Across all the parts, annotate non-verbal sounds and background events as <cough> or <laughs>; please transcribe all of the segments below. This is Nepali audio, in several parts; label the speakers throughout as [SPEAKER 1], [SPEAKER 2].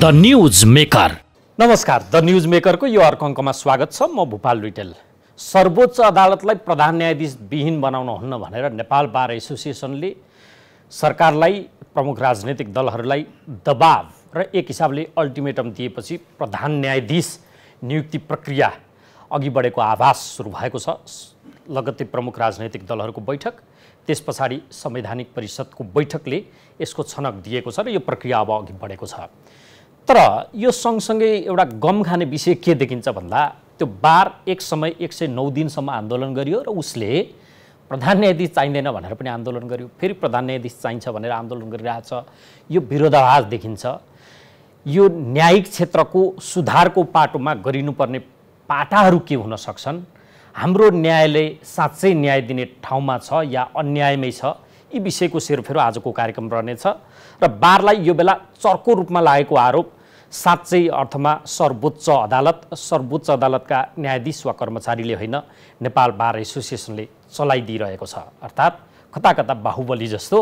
[SPEAKER 1] The news maker.
[SPEAKER 2] नमस्कार द न्युज मेकरको यो अर्को अङ्कमा स्वागत छ। म भूपाल लुइटेल। सर्वोच्च अदालतलाई प्रधान न्यायाधीश विहीन बनाउन हुन्न भनेर नेपाल बार एसोसिएसनले सरकारलाई प्रमुख राजनैतिक दलहरूलाई दबाव र एक हिसाबले अल्टिमेटम दिएपछि प्रधान न्यायाधीश नियुक्ति प्रक्रिया अघि बढेको आभास सुरु भएको छ। लगत्तै प्रमुख राजनैतिक दलहरूको बैठक त्यस पछाडि संवैधानिक परिषदको बैठकले यसको छनक दिएको छ र यो प्रक्रिया अब अघि बढेको छ। तर यो सँगसँगै एउटा गम खाने विषय के देखिन्छ भन्दा त्यो बार एक समय एक सय नौ दिनसम्म आन्दोलन गरियो र उसले प्रधान न्यायाधीश चाहिँदैन भनेर पनि आन्दोलन गर्यो। फेरि प्रधान न्यायाधीश चाहिन्छ भनेर आन्दोलन गरिरहेछ। यो विरोधाभास देखिन्छ। यो न्यायिक क्षेत्रको सुधारको पाटोमा गरिनुपर्ने पाटाहरू के हुन सक्छन्? हाम्रो न्यायालय साँच्चै न्याय दिने ठाउँमा छ या अन्यायमै छ? यी विषयको सेरोफेरो आजको कार्यक्रम रहनेछ। र बारलाई यो बेला चर्को रूपमा लागेको आरोप साँच्चै अर्थमा सर्वोच्च अदालत सर्वोच्च अदालतका न्यायाधीश वा कर्मचारीले होइन नेपाल बार एसोसिएसनले चलाइदिइरहेको छ। अर्थात् कता कता बाहुबली जस्तो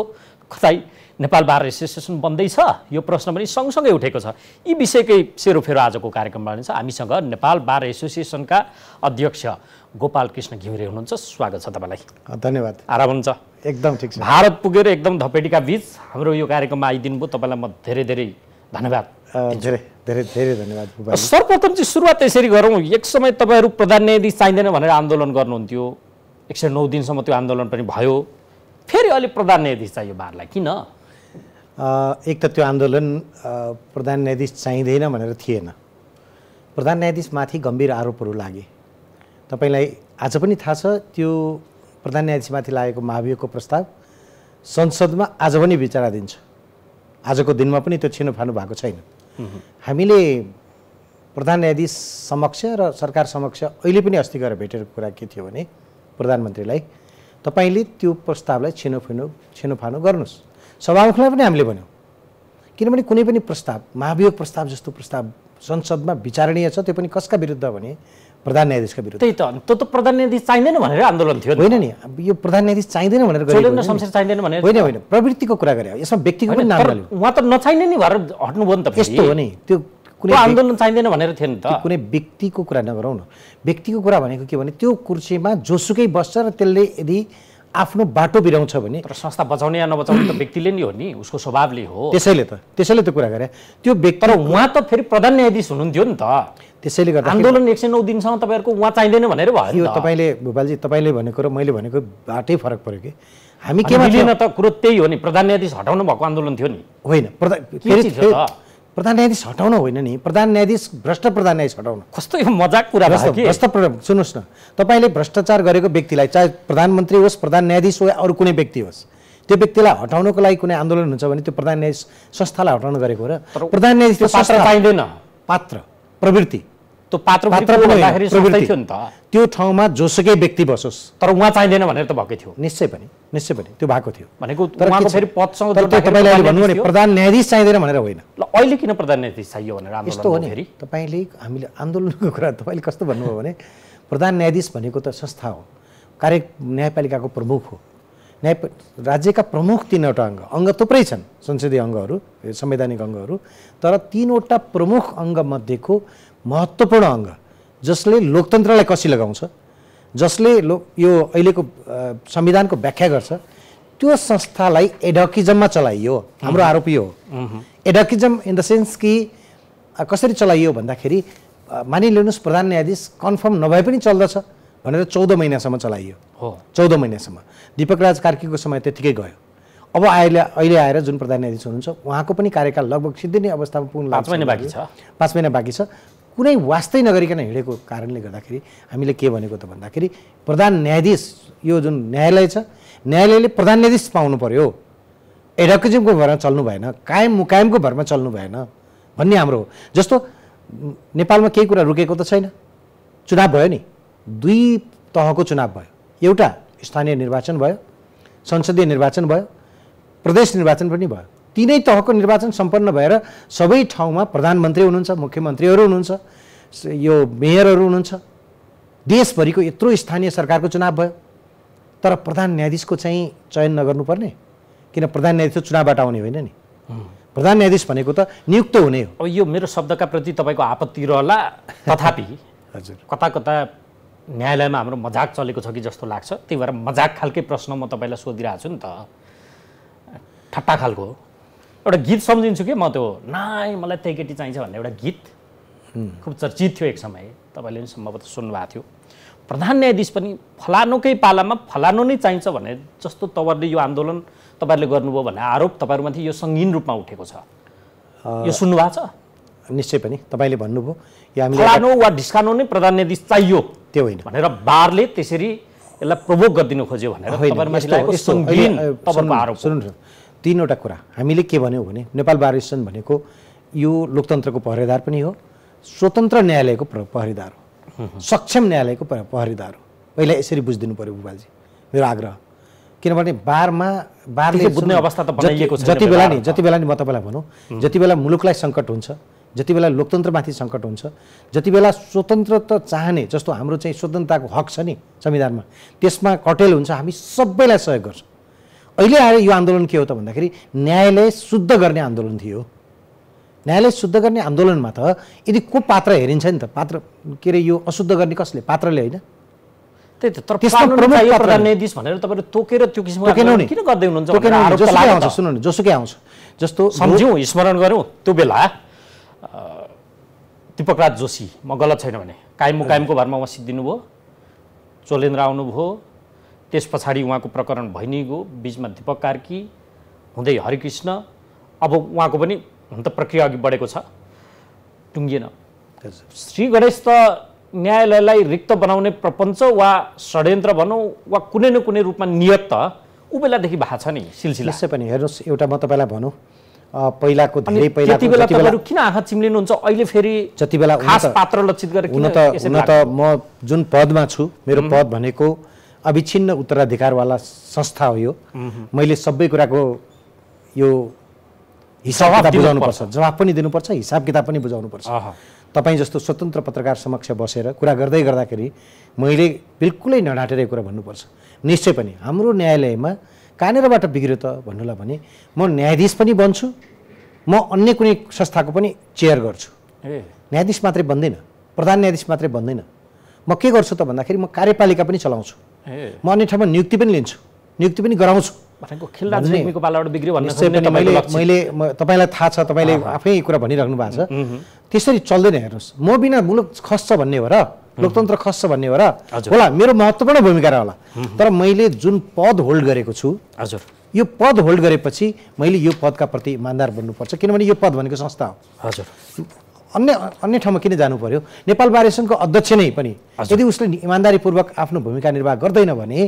[SPEAKER 2] कतै नेपाल बार एसोसिएसन बन्दैछ यो प्रश्न पनि सँगसँगै उठेको छ। यी विषयकै सेरोफेरो आजको कार्यक्रममा रहनेछ हामीसँग नेपाल बार एसोसिएसनका अध्यक्ष गोपाल कृष्ण घिमिरे हुनुहुन्छ। स्वागत छ तपाईँलाई।
[SPEAKER 3] धन्यवाद।
[SPEAKER 2] आराम हुन्छ
[SPEAKER 3] एकदम ठिक छ।
[SPEAKER 2] भारत पुगेर एकदम धपेटीका बिच हाम्रो यो कार्यक्रममा आइदिनु भयो तपाईँलाई म धेरै धेरै धन्यवाद।
[SPEAKER 3] धेरै धेरै धेरै धन्यवाद
[SPEAKER 2] सर्वप्रथम चाहिँ सुरुवात यसरी गरौँ एक समय तपाईँहरू प्रधान न्यायाधीश चाहिँदैन भनेर आन्दोलन गर्नुहुन्थ्यो एक सय नौ दिनसम्म त्यो आन्दोलन पनि भयो फेरि अहिले प्रधान न्यायाधीश चाहियो बारलाई किन
[SPEAKER 3] एक त त्यो आन्दोलन प्रधान न्यायाधीश चाहिँदैन भनेर थिएन प्रधान न्यायाधीशमाथि गम्भीर आरोपहरू लागे तपाईँलाई आज पनि थाहा छ त्यो प्रधान न्यायाधीशमाथि लागेको महाभियोगको प्रस्ताव संसदमा आज पनि विचाराधीन छ आजको दिनमा पनि त्यो छिनोफानो भएको छैन हामीले प्रधान न्यायाधीश समक्ष र सरकार समक्ष अहिले पनि अस्ति गएर भेटेर कुरा के थियो भने प्रधानमन्त्रीलाई तपाईँले त्यो प्रस्तावलाई छिनोफिनो छिनोफानो गर्नुहोस्। सभामुखलाई पनि हामीले भन्यौँ। किनभने कुनै पनि प्रस्ताव महाभियोग प्रस्ताव जस्तो प्रस्ताव संसदमा विचारणीय छ त्यो पनि कसका विरुद्ध भने प्रधान न्यायाधीशका विरुद्ध।
[SPEAKER 2] त्यही त त्यो त प्रधान न्यायाधीस चाहिँदैन भनेर आन्दोलन थियो।
[SPEAKER 3] होइन नि अब यो प्रधान न्यायाधीश चाहिँदैन भनेर
[SPEAKER 2] चाहिँदैन भनेर।
[SPEAKER 3] होइन होइन प्रवृत्तिको कुरा गरे यसमा व्यक्तिको पनि नाम
[SPEAKER 2] उहाँ त नचाहिने नि भएर हट्नुभयो नि त।
[SPEAKER 3] यस्तो हो नि त्यो कुनै
[SPEAKER 2] आन्दोलन चाहिँदैन भनेर थियो नि त।
[SPEAKER 3] कुनै व्यक्तिको कुरा नगरौँ न। व्यक्तिको कुरा भनेको के भने त्यो कुर्सीमा जोसुकै बस्छ र त्यसले यदि आफ्नो बाटो बिराउँछ भने
[SPEAKER 2] तर संस्था बचाउने या नबचाउने त व्यक्तिले नि हो नि उसको स्वभावले हो।
[SPEAKER 3] त्यसैले त त्यसैले त कुरा गरे। त्यो व्यक्ति
[SPEAKER 2] तर उहाँ त फेरि प्रधान न्यायाधीश हुनुहुन्थ्यो नि त।
[SPEAKER 3] त्यसैले गर्दा
[SPEAKER 2] आन्दोलन एक सय नौ दिनसम्म तपाईँहरूको उहाँ चाहिँदैन भनेर भयो
[SPEAKER 3] तपाईँले भूपालजी तपाईँले भनेको र मैले भनेको बाटै फरक पऱ्यो कि? हामी थियौँ?
[SPEAKER 2] मिलेन त कुरो त्यही हो नि प्रधान न्यायाधीश हटाउनु भएको आन्दोलन थियो नि।
[SPEAKER 3] होइन प्रधान प्रधान न्यायाधीश हटाउन होइन नि प्रधान न्यायाधीश भ्रष्ट प्रधान न्यायाधीश हटाउन।
[SPEAKER 2] कस्तो यो मजाक कुरा भयो
[SPEAKER 3] भ्रष्ट सुन्नुहोस् न तपाईँले भ्रष्टाचार गरेको व्यक्तिलाई चाहे प्रधानमन्त्री होस् प्रधान न्यायाधीश हो या अरू कुनै व्यक्ति होस् त्यो व्यक्तिलाई हटाउनको लागि कुनै आन्दोलन हुन्छ भने त्यो प्रधान न्यायाधीश संस्थालाई हटाउन गरेको हो र प्रधान न्यायाधीश
[SPEAKER 2] पात्र चाहिँदैन
[SPEAKER 3] पात्र प्रवृत्ति।
[SPEAKER 2] त्यो पात्र थियो नि त।
[SPEAKER 3] त्यो ठाउँमा जोसुकै व्यक्ति बसोस्।
[SPEAKER 2] तर उहाँ चाहिँदैन भनेर त भएकै थियो।
[SPEAKER 3] निश्चय पनि निश्चय पनि त्यो भएको थियो।
[SPEAKER 2] भनेको? फेरि
[SPEAKER 3] तपाईँले अहिले
[SPEAKER 2] प्रधान
[SPEAKER 3] भन्नुभयो नि
[SPEAKER 2] न्यायाधीश
[SPEAKER 3] प्रधान न्यायाधीश चाहिँदैन भनेर होइन।
[SPEAKER 2] ल अहिले किन प्रधान न्यायाधीश चाहियो भनेर
[SPEAKER 3] यस्तो हो नि
[SPEAKER 2] फेरि?
[SPEAKER 3] तपाईँले हामीले आन्दोलनको कुरा तपाईँले कस्तो भन्नुभयो भने प्रधान न्यायाधीश भनेको त संस्था हो कार्य न्यायपालिकाको प्रमुख हो। न्याय राज्यका प्रमुख तिनवटा अङ्ग अङ्ग थुप्रै छन् संसदीय अङ्गहरू संवैधानिक अङ्गहरू तर तिनवटा प्रमुख अङ्गमध्येको महत्त्वपूर्ण अङ्ग जसले लोकतन्त्रलाई कसी लगाउँछ जसले लो यो अहिलेको संविधानको व्याख्या गर्छ त्यो संस्थालाई एडकिजममा चलाइयो हाम्रो आरोप यो हो एडकिजम इन द सेन्स कि कसरी चलाइयो भन्दाखेरि मानिलिनुहोस् प्रधान न्यायाधीश कन्फर्म नभए पनि चल्दछ। भनेर चौध महिनासम्म चलाइयो।
[SPEAKER 2] हो।
[SPEAKER 3] चौध महिनासम्म। दिपक राज कार्कीको समय त्यतिकै गयो। अब अहिले अहिले आएर जुन प्रधान न्यायाधीश हुनुहुन्छ उहाँको पनि कार्यकाल लगभग सिद्धिने अवस्थामा पुग्न
[SPEAKER 2] पाँच महिना। बाँकी छ।
[SPEAKER 3] पाँच महिना बाँकी छ। कुनै वास्तै नगरिकन हिँडेको कारणले गर्दाखेरि हामीले के भनेको त भन्दाखेरि प्रधान न्यायाधीश यो जुन न्यायालय छ न्यायालयले प्रधान न्यायाधीश पाउनु पर्यो। एडक्युजिमको भरमा चल्नु भएन कायम मुकायमको भरमा चल्नु भएन भन्ने हाम्रो हो। जस्तो नेपालमा केही कुरा रुकेको त छैन। चुनाव भयो नि। दुई तहको चुनाव भयो। एउटा स्थानीय निर्वाचन भयो संसदीय निर्वाचन भयो प्रदेश निर्वाचन पनि भयो। तिनै तहको निर्वाचन सम्पन्न भएर सबै ठाउँमा प्रधानमन्त्री हुनुहुन्छ मुख्यमन्त्रीहरू हुनुहुन्छ यो मेयरहरू हुनुहुन्छ। देशभरिको यत्रो स्थानीय सरकारको चुनाव भयो। तर प्रधान न्यायाधीशको चाहिँ चयन नगर्नुपर्ने किन प्रधान न्यायाधीश चुनावबाट आउने होइन नि। प्रधान न्यायाधीश भनेको त नियुक्त हुने हो।
[SPEAKER 2] अब यो मेरो शब्दका प्रति तपाईँको आपत्ति रहला तथापि <laughs>
[SPEAKER 3] हजुर।
[SPEAKER 2] कता कता न्यायालयमा हाम्रो मजाक चलेको छ कि जस्तो लाग्छ। त्यही भएर मजाक खालकै प्रश्न म तपाईँलाई सोधिरहेको छु नि त। ठट्टा खालको एउटा गीत सम्झिन्छु कि? म त्यो नाइ मलाई त्यही केटी चाहिन्छ भन्ने एउटा गीत। खुब चर्चित थियो एक समय। तपाईँले पनि सम्भवतः सुन्नुभएको थियो। प्रधान न्यायाधीश पनि फलानुकै पालामा फलानु नै चाहिन्छ भने जस्तो तपाईँहरूले यो आन्दोलन तपाईँहरूले गर्नुभयो भन्ने आरोप तपाईँहरूमाथि यो सङ्गीन रूपमा उठेको छ। यो सुन्नुभएको छ?
[SPEAKER 3] निश्चय पनि। तपाईँले भन्नुभयो यो हामीले
[SPEAKER 2] फलानु वा ढिस्कानु नै प्रधान न्यायाधीश चाहियो।
[SPEAKER 3] त्यो होइन।
[SPEAKER 2] भनेर बारले त्यसरी यसलाई प्रभोग गरिदिनु खोज्यो भनेर
[SPEAKER 3] सुन्नु- तिनवटा कुरा। हामीले के भन्यौँ भने नेपाल बार एसोसिएसन भनेको यो लोकतन्त्रको पहरेदार पनि हो स्वतन्त्र न्यायालयको पहरेदार हो। सक्षम न्यायालयको पहरेदार हो। पहिला यसरी बुझिदिनु पऱ्यो भूपालजी मेरो आग्रह। किनभने बारमा बारले
[SPEAKER 2] बुझ्ने अवस्था त
[SPEAKER 3] जति- बेला नि। जति बेला नि म तपाईँलाई भनौँ जति बेला मुलुकलाई सङ्कट हुन्छ जति बेला लोकतन्त्रमाथि सङ्कट हुन्छ जति बेला स्वतन्त्रता चाहने जस्तो हाम्रो चाहिँ स्वतन्त्रताको हक छ नि संविधानमा त्यसमा कटेल हुन्छ हामी सबैलाई सहयोग गर्छौँ। अहिले आएर यो आन्दोलन के हो त भन्दाखेरि न्यायालय शुद्ध गर्ने आन्दोलन थियो। न्यायालय शुद्ध गर्ने आन्दोलनमा त यदि को पात्र हेरिन्छ नि त पात्र के अरे यो अशुद्ध गर्ने कसले? पात्रले होइन?
[SPEAKER 2] त्यही त तर प्रधान। न्यायाधीश भनेर तपाईँले तोकेर त्यो किसिमको किन गर्दै हुनुहुन्छ।
[SPEAKER 3] सुन्नु न जोसुकै आउँछ। जस्तो
[SPEAKER 2] सम्झ्यौँ स्मरण गऱ्यौँ त्यो बेला। दिपकराज जोशी। म गलत छैन भने। कायम मुकायमको भरमा उहाँ सिद्धिनु भयो चोलेन्द्र आउनुभयो। त्यस पछाडि उहाँको प्रकरण भइनी गयो बिचमा दिपक कार्की हुँदै हरिकृष्ण। अब उहाँको पनि हुन त प्रक्रिया अघि बढेको छ। टुङ्गिएन। श्री गणेश त न्यायालयलाई रिक्त बनाउने प्रपञ्च वा षड्यन्त्र भनौँ वा कुनै न कुनै रूपमा नियत त ऊ बेलादेखि भएको छ नि सिलसिला।
[SPEAKER 3] पनि हेर्नुहोस् एउटा म तपाईँलाई भनौँ। पहिलाको धेरै पहिला
[SPEAKER 2] किन आँखा चिम्लिनुहुन्छ? अहिले फेरि
[SPEAKER 3] जति बेला
[SPEAKER 2] खास पात्र लक्षित गरेर
[SPEAKER 3] हुन त हुन त म जुन पदमा छु मेरो पद भनेको अविच्छिन्न उत्तराधिकारवाला संस्था हो यो। मैले सबै कुराको यो हिसाब किताब। बुझाउनुपर्छ। जवाब पनि दिनुपर्छ हिसाब किताब पनि बुझाउनुपर्छ। तपाईँ जस्तो स्वतन्त्र पत्रकार समक्ष बसेर कुरा गर्दै गर्दाखेरि मैले बिल्कुलै नढाँटेर यो कुरा भन्नुपर्छ। निश्चय पनि हाम्रो न्यायालयमा कहाँनिरबाट बिग्रियो त भन्नुलाई भने म न्यायाधीश पनि बन्छु म अन्य कुनै संस्थाको पनि चेयर गर्छु।
[SPEAKER 2] ए।
[SPEAKER 3] न्यायाधीश मात्रै बन्दैन प्रधान न्यायाधीश मात्रै बन्दैन। म के गर्छु त भन्दाखेरि म कार्यपालिका पनि चलाउँछु। म अन्य ठाउँमा नियुक्ति पनि लिन्छु नियुक्ति पनि गराउँछु। मैले तपाईँलाई थाहा छ तपाईँले आफै कुरा भनिराख्नु भएको छ। त्यसरी चल्दैन हेर्नुहोस्। म बिना मुलुक खस्छ भन्ने हो र लोकतन्त्र खस्छ भन्ने हो र। होला मेरो महत्त्वपूर्ण भूमिका होला। तर मैले जुन पद होल्ड गरेको छु
[SPEAKER 2] हजुर।
[SPEAKER 3] यो पद होल्ड गरेपछि मैले यो पदका प्रति इमान्दार बन्नुपर्छ। किनभने यो पद भनेको संस्था हो।
[SPEAKER 2] हजुर।
[SPEAKER 3] अन्य अन्य ठाउँमा किन जानु पर्यो? नेपाल बार एसोसिएसनको अध्यक्ष नै पनि यदि उसले इमान्दारीपूर्वक आफ्नो भूमिका निर्वाह गर्दैन भने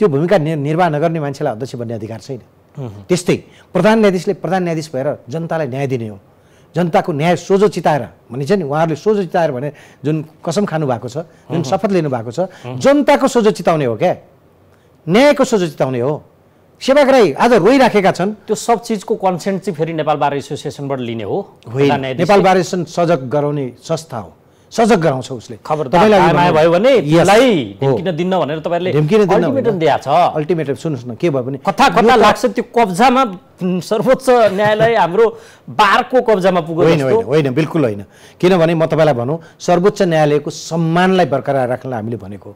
[SPEAKER 3] त्यो भूमिका निर्वाह नगर्ने मान्छेलाई अध्यक्ष बन्ने अधिकार छैन। त्यस्तै प्रधान न्यायाधीशले प्रधान न्यायाधीश भएर जनतालाई न्याय दिने हो। जनताको न्याय सोझो चिताएर भनिन्छ नि उहाँहरूले सोझो चिताएर भने जुन कसम खानु भएको छ जुन शपथ लिनु भएको छ जनताको सोझो चिताउने हो क्या? न्यायको सोझो चिताउने हो। सेवाग्राही आज रोइराखेका छन्।
[SPEAKER 2] त्यो सब चिजको कन्सेन्ट चाहिँ फेरि नेपाल बार एसोसिएसनबाट लिने हो।
[SPEAKER 3] होइन। नेपाल बार एसोसिएसन सजग गराउने संस्था हो। सजग गराउँछ उसले।
[SPEAKER 2] खबरदार
[SPEAKER 3] भन्नु-
[SPEAKER 2] भयो भने। ढिम्किन दिन्न भनेर
[SPEAKER 3] ढिम्किन दिन्न
[SPEAKER 2] अल्टिमेटम छ।
[SPEAKER 3] सुन्नुहोस् न के भयो भने
[SPEAKER 2] कथा कथा लाग्छ त्यो कब्जामा सर्वोच्च न्यायालय हाम्रो बारको कब्जामा पुग्यो
[SPEAKER 3] होइन होइन होइन बिल्कुल होइन। किनभने म तपाईँलाई भनौँ सर्वोच्च न्यायालयको सम्मानलाई बरकरार राख्नलाई हामीले भनेको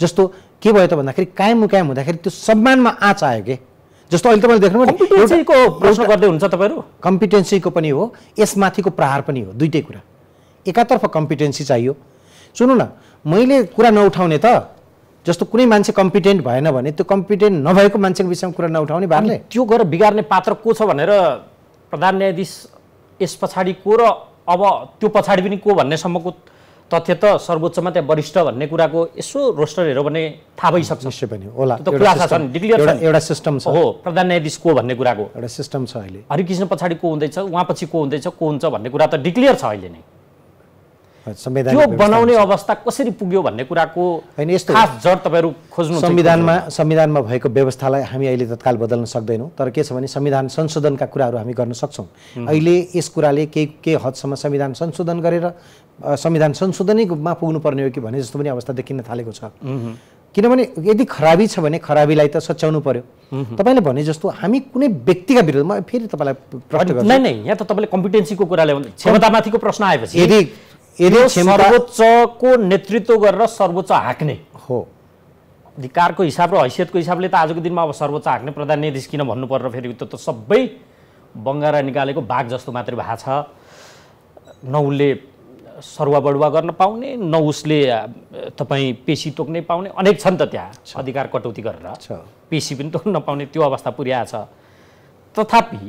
[SPEAKER 3] जस्तो के भयो त भन्दाखेरि कायम मुकायम हुँदाखेरि त्यो सम्मानमा आँच आयो के? जस्तो अहिले तपाईँले देख्नुभयो
[SPEAKER 2] प्रश्न गर्दै हुन्छ तपाईँहरू?
[SPEAKER 3] कम्पिटेन्सीको पनि हो यसमाथिको प्रहार पनि हो दुइटै कुरा। एकातर्फ कम्पिटेन्सी चाहियो। सुन्नु न मैले कुरा नउठाउने त जस्तो कुनै मान्छे कम्पिटेन्ट भएन भने त्यो कम्पिटेन्ट नभएको मान्छेको विषयमा कुरा नउठाउने बारले।
[SPEAKER 2] त्यो गएर बिगार्ने पात्र को छ भनेर प्रधान न्यायाधीश यस पछाडि को र अब त्यो पछाडि पनि को भन्नेसम्मको तथ्य त सर्वोच्चमा त्यहाँ वरिष्ठ भन्ने कुराको यसो रोस्टर हेऱ्यो भने थाहा भइसक्छ।
[SPEAKER 3] निश्चय पनि होला। एउटा सिस्टम छ
[SPEAKER 2] हो प्रधान न्यायाधीश को भन्ने कुराको।
[SPEAKER 3] एउटा सिस्टम छ अहिले।
[SPEAKER 2] हरिकृष्ण पछाडि को हुँदैछ उहाँ पछि को हुँदैछ को हुन्छ भन्ने कुरा त डिक्लियर छ अहिले नै। त्यो बनाउने अवस्था कसरी पुग्यो भन्ने कुराको
[SPEAKER 3] होइन, यस्तो हो।
[SPEAKER 2] खास जड तपाईँहरू खोज्नु
[SPEAKER 3] संविधानमा संविधानमा भएको व्यवस्थालाई हामी अहिले तत्काल बदल्न सक्दैनौँ तर के छ भने संविधान संशोधनका कुराहरू हामी गर्न सक्छौँ। अहिले यस कुराले केही के हदसम्म संविधान संशोधन गरेर संविधान संशोधनैमा पुग्नुपर्ने हो कि भने जस्तो पनि अवस्था देखिन थालेको छ। किनभने यदि खराबी छ भने खराबीलाई त सच्याउनु पर्यो। तपाईँले भने जस्तो हामी कुनै व्यक्तिका विरुद्ध म फेरि तपाईँलाई प्रश्न
[SPEAKER 2] नै यहाँ त तपाईँले कम्पिटेन्सीको कुरा ल्याउनु क्षमतामाथिको प्रश्न आएपछि
[SPEAKER 3] यदि यदि
[SPEAKER 2] सर्वोच्चको नेतृत्व गरेर सर्वोच्च हाक्ने।
[SPEAKER 3] हो।
[SPEAKER 2] अधिकारको हिसाब र हैसियतको हिसाबले त आजको दिनमा अब सर्वोच्च हाक्ने प्रधान न्यायाधीश किन भन्नु पर्यो फेरि त्यो त सबै बङ्गारा निकालेको बाघ जस्तो मात्रै भएको छ। न उसले सरुवा बढुवा गर्न पाउने न उसले तपाईँ पेसी तोक्नै पाउने। अनेक छन् त त्यहाँ अधिकार कटौती गरेर। पेसी पनि तोक्न नपाउने त्यो अवस्था पुर्याएको छ। तथापि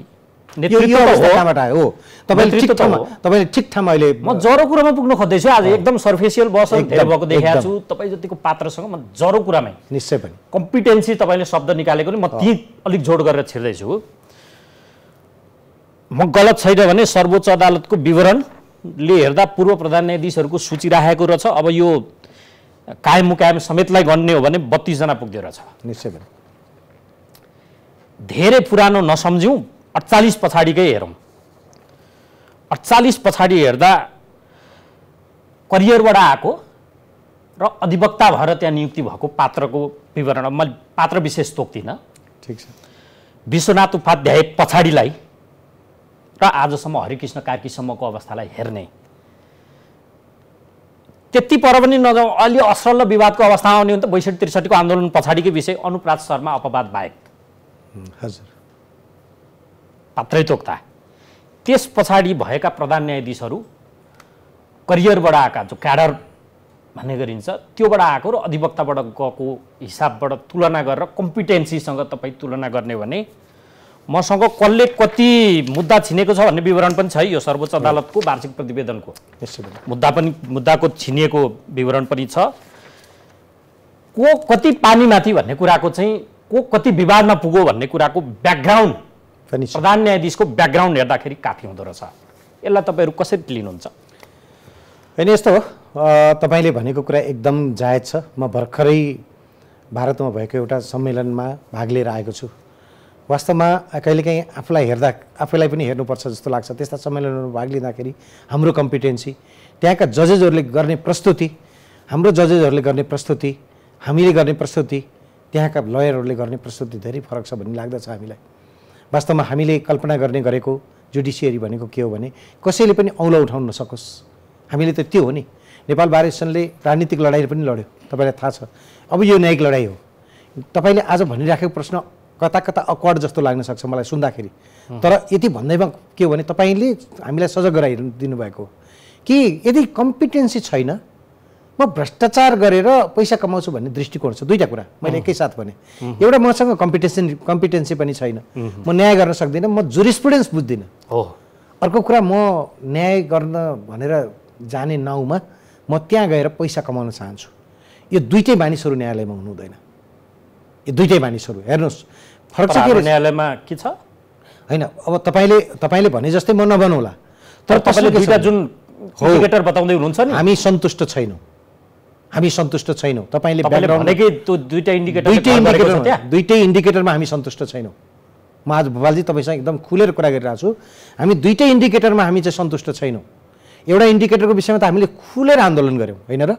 [SPEAKER 3] आयो? हो। तपाईँले ठिक ठाउँमा
[SPEAKER 2] हो।
[SPEAKER 3] तपाईँले ठिक ठाउँमा अहिले
[SPEAKER 2] म जरो कुरामा पुग्न खोज्दैछु। आज एकदम सर्फेसियल बस धेरै भएको देखाएको। छु। तपाईँ जतिको पात्रसँग म जरो कुरामै
[SPEAKER 3] निश्चय पनि।
[SPEAKER 2] कम्पिटेन्सी तपाईँले शब्द निकालेको नि म ती अलिक जोड गरेर छिर्दैछु। म गलत छैन भने सर्वोच्च अदालतको विवरणले हेर्दा पूर्व प्रधान न्यायाधीशहरूको सूची राखेको रहेछ। अब यो कायम मुकायम समेतलाई गन्ने हो भने बत्तिसजना पुग्दो रहेछ।
[SPEAKER 3] निश्चय पनि।
[SPEAKER 2] धेरै पुरानो नसम्झ्यौँ। अडचालिस पछाडिकै हेरौँ। अडचालिस पछाडि हेर्दा करियरबाट आएको र अधिवक्ता भएर त्यहाँ नियुक्ति भएको पात्रको विवरण मैले पात्र विशेष तोक्दिनँ।
[SPEAKER 3] ठिक छ।
[SPEAKER 2] विश्वनाथ उपाध्याय पछाडिलाई र आजसम्म हरिकृष्ण कार्कीसम्मको अवस्थालाई हेर्ने। त्यति पर पनि नजाउँ अलि असल र विवादको अवस्थामा आउने हो भने त बैसठी त्रिसठीको आन्दोलन पछाडिकै विषय अनुप्रात शर्मा अपवाद बाहेक।
[SPEAKER 3] हजुर।
[SPEAKER 2] पात्रै तोक्दा त्यस पछाडि भएका प्रधान न्यायाधीशहरू करियरबाट आएका जो क्याडर भन्ने गरिन्छ त्योबाट आएको र अधिवक्ताबाट गएको हिसाबबाट तुलना गरेर कम्पिटेन्सीसँग तपाईँ तुलना गर्ने भने मसँग कसले कति मुद्दा छिनेको छ भन्ने विवरण पनि छ यो सर्वोच्च अदालतको वार्षिक प्रतिवेदनको। मुद्दा पनि मुद्दाको छिनिएको विवरण पनि छ। को कति पानीमाथि भन्ने कुराको चाहिँ को कति विवादमा पुग्यो भन्ने कुराको ब्याकग्राउन्ड
[SPEAKER 3] पनि
[SPEAKER 2] प्रधान न्यायाधीशको ब्याकग्राउन्ड हेर्दाखेरि काफी हुँदो रहेछ। यसलाई तपाईँहरू कसरी लिनुहुन्छ?
[SPEAKER 3] होइन यस्तो हो। तपाईँले भनेको कुरा एकदम जायज छ। म भर्खरै भारतमा भएको एउटा सम्मेलनमा भाग लिएर आएको छु। वास्तवमा कहिलेकाहीँ आफूलाई हेर्दा आफैलाई पनि हेर्नुपर्छ जस्तो लाग्छ। त्यस्ता सम्मेलनहरूमा भाग लिँदाखेरि हाम्रो कम्पिटेन्सी त्यहाँका जजेसहरूले गर्ने प्रस्तुति हाम्रो जजेसहरूले गर्ने प्रस्तुति हामीले गर्ने प्रस्तुति त्यहाँका लयरहरूले गर्ने प्रस्तुति धेरै फरक छ भन्ने लाग्दछ हामीलाई। वास्तवमा हामीले कल्पना गर्ने गरेको जुडिसियरी भनेको के हो भने कसैले पनि औँला उठाउन नसकोस्। हामीले त त्यो हो नि। नेपाल बार एसोसिएसनले राजनीतिक लडाइँ पनि लड्यो। तपाईँलाई थाहा छ। अब यो न्यायिक लडाइँ हो। तपाईँले आज भनिराखेको प्रश्न कता कता अक्वर्ड जस्तो लाग्न सक्छ मलाई सुन्दाखेरि। तर यति भन्दैमा के हो भने तपाईँले हामीलाई सजग गराइदिनु भएको कि यदि कम्पिटेन्सी छैन म भ्रष्टाचार गरेर पैसा कमाउँछु भन्ने दृष्टिकोण छ। दुईवटा कुरा। मैले एकैसाथ भने। एउटा मसँग कम्पिटेन्सी कम्पिटेन्सी पनि छैन। म न्याय गर्न सक्दिनँ म जुरिस्प्रुडेन्स बुझ्दिनँ।
[SPEAKER 2] हो
[SPEAKER 3] अर्को कुरा म न्याय गर्न भनेर जाने नाउँमा म त्यहाँ गएर पैसा कमाउन चाहन्छु। यो दुइटै मानिसहरू न्यायालयमा हुनु हुँदैन यो दुइटै मानिसहरू। हेर्नुहोस् फरक के रहेछ?
[SPEAKER 2] न्यायालयमा के छ?
[SPEAKER 3] होइन अब तपाईँले तपाईँले भने जस्तै म नबनौला।
[SPEAKER 2] तर तपाईँले जुन बताउँदै हुनुहुन्छ नि?
[SPEAKER 3] हामी सन्तुष्ट छैनौँ। हामी सन्तुष्ट छैनौँ। तपाईँले दुइटै इन्डिकेटरमा हामी सन्तुष्ट छैनौँ। म आज भोपालजी तपाईँसँग एकदम खुलेर कुरा गरिरहेको छु। हामी दुइटै इन्डिकेटरमा हामी चाहिँ सन्तुष्ट छैनौँ। एउटा इन्डिकेटरको विषयमा त हामीले खुलेर आन्दोलन गऱ्यौँ होइन र?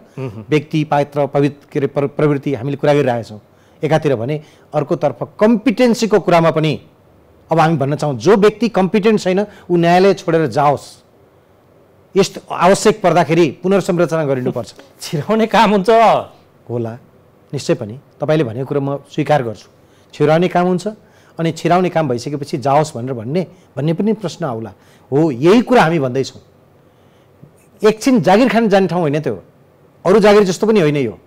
[SPEAKER 3] व्यक्ति पात्र पवित्र के अरे प्र- प्रवृत्ति हामीले कुरा गरिरहेछौँ एकातिर भने अर्कोतर्फ कम्पिटेन्सीको कुरामा पनि अब हामी भन्न चाहौँ जो व्यक्ति कम्पिटेन्ट छैन ऊ न्यायालय छोडेर जाओस्। यस्तो आवश्यक पर्दाखेरि पुनर्संरचना गरिनुपर्छ।
[SPEAKER 2] छिराउने काम हुन्छ।
[SPEAKER 3] होला। निश्चय पनि। तपाईँले भनेको कुरो म स्वीकार गर्छु। छिराउने काम हुन्छ अनि छिराउने काम भइसकेपछि जाओस् भनेर भन्ने भन्ने पनि प्रश्न आउला। हो यही कुरा हामी भन्दैछौँ। एकछिन जागिर खान जाने ठाउँ होइन त्यो। अरू जागिर जस्तो पनि होइन यो।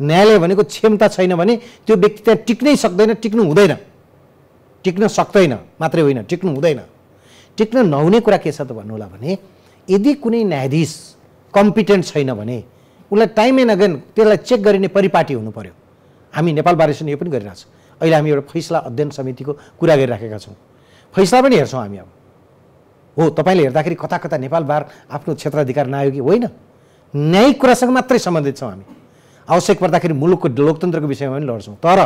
[SPEAKER 3] न्यायालय भनेको क्षमता छैन भने त्यो व्यक्ति त्यहाँ टिक्नै सक्दैन टिक्नु हुँदैन। टिक्न सक्दैन मात्रै होइन टिक्नु हुँदैन। टिक्न नहुने कुरा के छ त भन्नु होला भने यदि कुनै न्यायाधीश कम्पिटेन्ट छैन भने उसलाई टाइम एन्ड अगेन त्यसलाई चेक गरिने परिपाटी हुनु पर्यो हामी नेपाल बार एसोसिएसन यो पनि गरिरहेको छौँ अहिले हामी एउटा फैसला अध्ययन समितिको कुरा गरिराखेका छौँ। फैसला पनि हेर्छौँ हामी अब। हो तपाईँले हेर्दाखेरि कता कता नेपाल बार आफ्नो क्षेत्राधिकार नआयो कि होइन। न्यायिक कुरासँग मात्रै सम्बन्धित छौँ हामी। आवश्यक पर्दाखेरि मुलुकको लोकतन्त्रको विषयमा पनि लड्छौँ। तर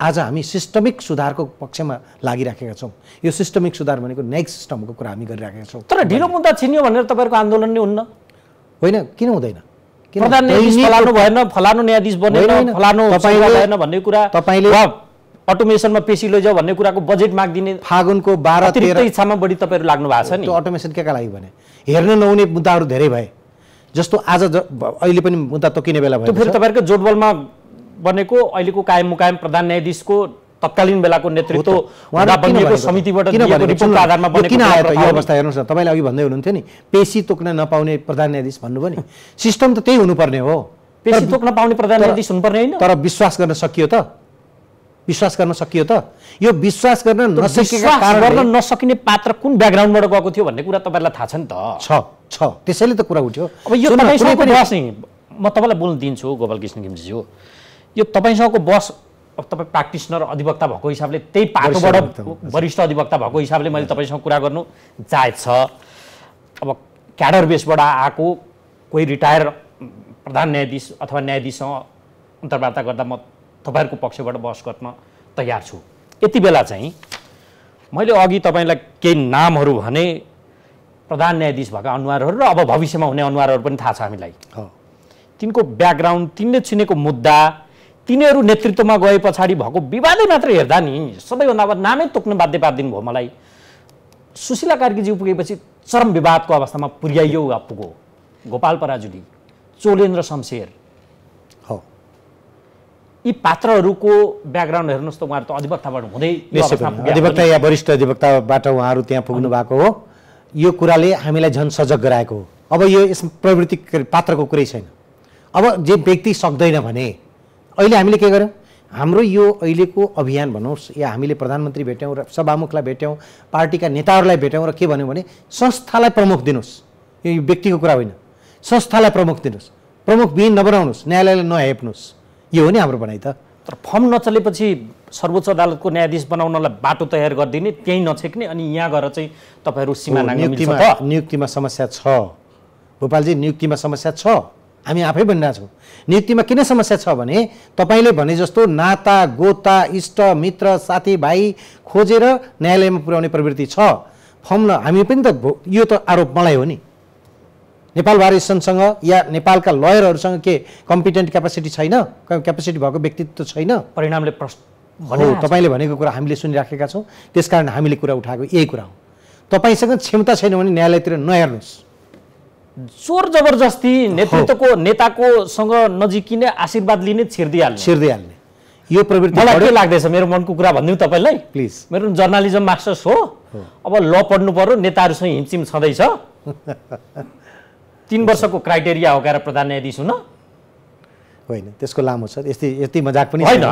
[SPEAKER 3] आज हामी सिस्टमिक सुधारको पक्षमा लागिराखेका छौँ। यो सिस्टमिक सुधार भनेको न्यायिक सिस्टमको कुरा हामी गरिराखेका छौँ।
[SPEAKER 2] तर ढिलो मुद्दा छिन्यो भनेर तपाईँहरूको आन्दोलन नै हुन्न।
[SPEAKER 3] होइन किन हुँदैन?
[SPEAKER 2] प्रधान न्यायाधीश फलानु भएन फलानु न्यायाधीश बनेन। फलानु भएन भन्ने कुरा
[SPEAKER 3] तपाईँले-
[SPEAKER 2] अटोमेसनमा पेसी लैजाऊ भन्ने कुराको बजेट मागिदिने
[SPEAKER 3] फागुनको बाह्र तेह्र
[SPEAKER 2] इच्छामा बढी तपाईँहरू लाग्नु भएको छ नि।
[SPEAKER 3] त्यो अटोमेसन के का लागि भने? हेर्न नहुने मुद्दाहरू धेरै भए। जस्तो आज अहिले पनि मुद्दा तोकिने बेला भयो
[SPEAKER 2] फेरि तपाईँहरूको जोडबलमा बनेको अहिलेको कायम मुकायम प्रधान न्यायाधीशको तत्कालीन बेलाको नेतृत्व बनिएको समितिबाट रिपोर्टको आधारमा
[SPEAKER 3] किन आयो त? यो
[SPEAKER 2] हो।
[SPEAKER 3] अवस्था हेर्नुहोस् न तपाईँले अघि भन्दै हुनुहुन्थ्यो नि पेसी तोक्न नपाउने प्रधान न्यायाधीश भन्नुभयो नि। सिस्टम त त्यही हुनुपर्ने हो।
[SPEAKER 2] पेसी तोक्न पाउने प्रधान न्यायाधीश हुनुपर्ने होइन।
[SPEAKER 3] तर विश्वास गर्न सकियो त? विश्वास गर्न सकियो त? यो विश्वास गर्न नसकेका
[SPEAKER 2] गर्न नसकिने पात्र कुन ब्याकग्राउन्डबाट गएको थियो भन्ने कुरा तपाईँलाई थाहा छ नि त?
[SPEAKER 3] छ छ। त्यसैले त कुरा उठ्यो।
[SPEAKER 2] अब यो म तपाईँलाई बोल्न दिन्छु गोपाल कृष्ण घिमिज्यू यो तपाईँसँगको बस अब तपाईँ प्र्याक्टिसनर अधिवक्ता भएको हिसाबले त्यही पाटोबाट वरिष्ठ अधिवक्ता भएको हिसाबले मैले तपाईँसँग कुरा गर्नु जायज छ। अब क्याडर बेसबाट आएको कोही रिटायर प्रधान न्यायाधीश अथवा न्यायाधीशसँग अन्तर्वार्ता गर्दा म तपाईँहरूको पक्षबाट बहस गर्न तयार छु। यति बेला चाहिँ मैले अघि तपाईँलाई केही नामहरू भने प्रधान न्यायाधीश भएका अनुहारहरू र अब भविष्यमा हुने अनुहारहरू पनि थाहा छ हामीलाई।
[SPEAKER 3] हो,
[SPEAKER 2] तिनको ब्याकग्राउन्ड तिनले चिनेको मुद्दा तिनीहरू नेतृत्वमा गए पछाडि भएको विवादै मात्र हेर्दा नि सबैभन्दा अब नामै तोक्न बाध्य पारिदिनु भयो मलाई। सुशीला कार्कीज्यू पुगेपछि चरम विवादको अवस्थामा पुर्याइयो वा पुगो गोपाल पराजुली चोलेन्द्र शमशेर।
[SPEAKER 3] हो।
[SPEAKER 2] यी पात्रहरूको ब्याकग्राउन्ड हेर्नुहोस् त उहाँहरू त अधिवक्ताबाट हुँदै
[SPEAKER 3] अधिवक्ता या वरिष्ठ अधिवक्ताबाट उहाँहरू त्यहाँ पुग्नु भएको हो। यो कुराले हामीलाई झन् सजग गराएको हो। अब यो यस प्रवृत्ति पात्रको कुरै छैन। अब जे व्यक्ति सक्दैन भने अहिले हामीले के गर्यौँ? हाम्रो यो अहिलेको अभियान भनौँ या हामीले प्रधानमन्त्री भेट्यौँ र सभामुखलाई भेट्यौँ पार्टीका नेताहरूलाई भेट्यौँ र के भन्यौँ भने संस्थालाई प्रमुख दिनुहोस्। यो व्यक्तिको कुरा होइन। संस्थालाई प्रमुख दिनुहोस्। प्रमुख विहीन नबनाउनुहोस्। न्यायालयलाई नहेप्नुहोस्। यो हो नि हाम्रो भनाइ त।
[SPEAKER 2] तर फर्म नचलेपछि सर्वोच्च अदालतको न्यायाधीश बनाउनलाई बाटो तयार गरिदिने त्यहीँ नछेक्ने अनि यहाँ गएर चाहिँ तपाईँहरू सिमा
[SPEAKER 3] नियुक्तिमा नियुक्तिमा समस्या छ। भोपालजी नियुक्तिमा समस्या छ? हामी आफै भनिरहेछौँ नियुक्तिमा किन समस्या छ भने तपाईँले भने जस्तो नाता गोता इष्ट मित्र साथीभाइ खोजेर न्यायालयमा पुर्याउने प्रवृत्ति छ। फर्म न हामी पनि त यो त आरोप मलाई हो नि। नेपाल बार एसोसिएसनसँग या नेपालका लयरहरूसँग के कम्पिटेन्ट क्यापासिटी छैन? क्यापासिटी भएको व्यक्तित्व छैन?
[SPEAKER 2] परिणामले प्रश्न
[SPEAKER 3] हो तपाईँले भनेको कुरा हामीले सुनिराखेका छौँ। त्यसकारण हामीले कुरा उठाएको यही कुरा हो। तपाईँसँग क्षमता छैन भने न्यायालयतिर नहेर्नुहोस्।
[SPEAKER 2] जोर जबरजस्ती नेतृत्वको नेताकोसँग नजिकिने आशीर्वाद लिने छिर्दिहाल्ने।
[SPEAKER 3] छिर्दिहाल्ने। यो प्रवृत्ति
[SPEAKER 2] मलाई के लाग्दैछ मेरो मनको कुरा भनिदिउँ तपाईँलाई?
[SPEAKER 3] प्लिज
[SPEAKER 2] मेरो जर्नालिजम मास्टर्स हो। अब ल पढ्नु पर्यो नेताहरूसँग हिमचिम छँदैछ। <laughs> तिन वर्षको क्राइटेरिया हो गएर प्रधान न्यायाधीश हुन।
[SPEAKER 3] होइन त्यसको लामो छ। यस्तै यति मजाक पनि
[SPEAKER 2] होइन।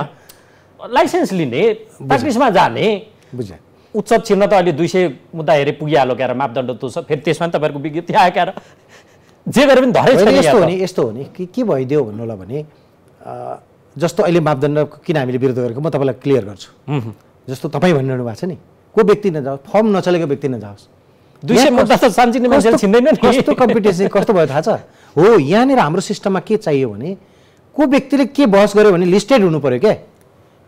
[SPEAKER 2] लाइसेन्स लिने प्र्याक्टिसमा जाने।
[SPEAKER 3] बुझेँ
[SPEAKER 2] उत्सव छिर्न त अहिले दुई सय मुद्दा हेरे पुगिहाल्यो क्यार मापदण्ड तो छ फेरि त्यसमा पनि तपाईँहरूको विज्ञप्ति आयो क्यार जे गरे पनि धरै छैन
[SPEAKER 3] यस्तो हो नि। यस्तो हो नि। के के भइदियो भन्नु होला भने जस्तो अहिले मापदण्ड किन हामीले विरोध गरेको म तपाईँलाई क्लियर गर्छु। जस्तो तपाईँ भनिरहनु भएको छ नि को व्यक्ति नजाओस् फर्म नचलेको व्यक्ति नजाओस्।
[SPEAKER 2] दुई सय मुद्दा त सानचिने मान्छेले छिन्दैन नि।
[SPEAKER 3] कस्तो कम्पिटिसन कस्तो भयो थाहा छ? हो यहाँनिर हाम्रो सिस्टममा के चाहियो भने को व्यक्तिले के बहस गर्यो भने लिस्टेड हुनु पऱ्यो क्या?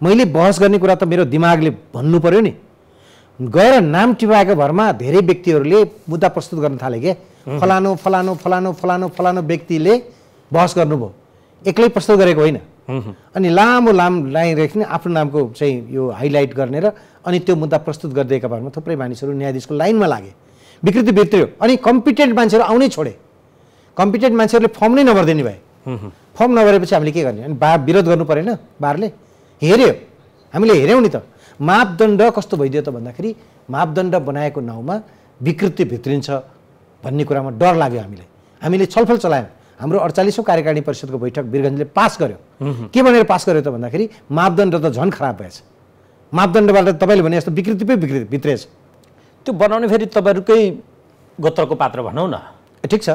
[SPEAKER 3] मैले बहस गर्ने कुरा त मेरो दिमागले भन्नु पऱ्यो नि। गएर नाम टिपाएको भरमा धेरै व्यक्तिहरूले मुद्दा प्रस्तुत गर्न थाले के फलानु फलानु फलानु फलानु फलानु व्यक्तिले बहस गर्नुभयो। एक्लै प्रस्तुत गरेको होइन। अनि लामो लाम लाइन राख्ने आफ्नो नामको चाहिँ यो हाइलाइट गर्ने र अनि त्यो मुद्दा प्रस्तुत गरिदिएका भरमा थुप्रै मानिसहरू न्यायाधीशको लाइनमा लागे। विकृति भित्रियो अनि कम्पिटेन्ट मान्छेहरू आउनै छोडे। कम्पिटेन्ट मान्छेहरूले फर्म नै नभरिदिने भए। फर्म नभरेपछि हामीले के गर्ने? अनि बार विरोध गर्नु परेन बारले? हेऱ्यो। हामीले हेऱ्यौँ नि त। मापदण्ड कस्तो भइदियो त भन्दाखेरि मापदण्ड बनाएको नाउँमा विकृति भित्रिन्छ। भन्ने कुरामा डर लाग्यो हामीलाई। हामीले छलफल चलायौँ। हाम्रो अडचालिसौँ कार्यकारिणी परिषदको बैठक वीरगन्जले पास गर्यो। के भनेर पास गर्यो त भन्दाखेरि मापदण्ड त झन् खराब भएछ। मापदण्डबाट तपाईँले भने जस्तो विकृति पो विकृति भित्रेछ।
[SPEAKER 2] त्यो बनाउने फेरि तपाईँहरूकै गोत्रको पात्र भनौँ न।
[SPEAKER 3] ठिक छ।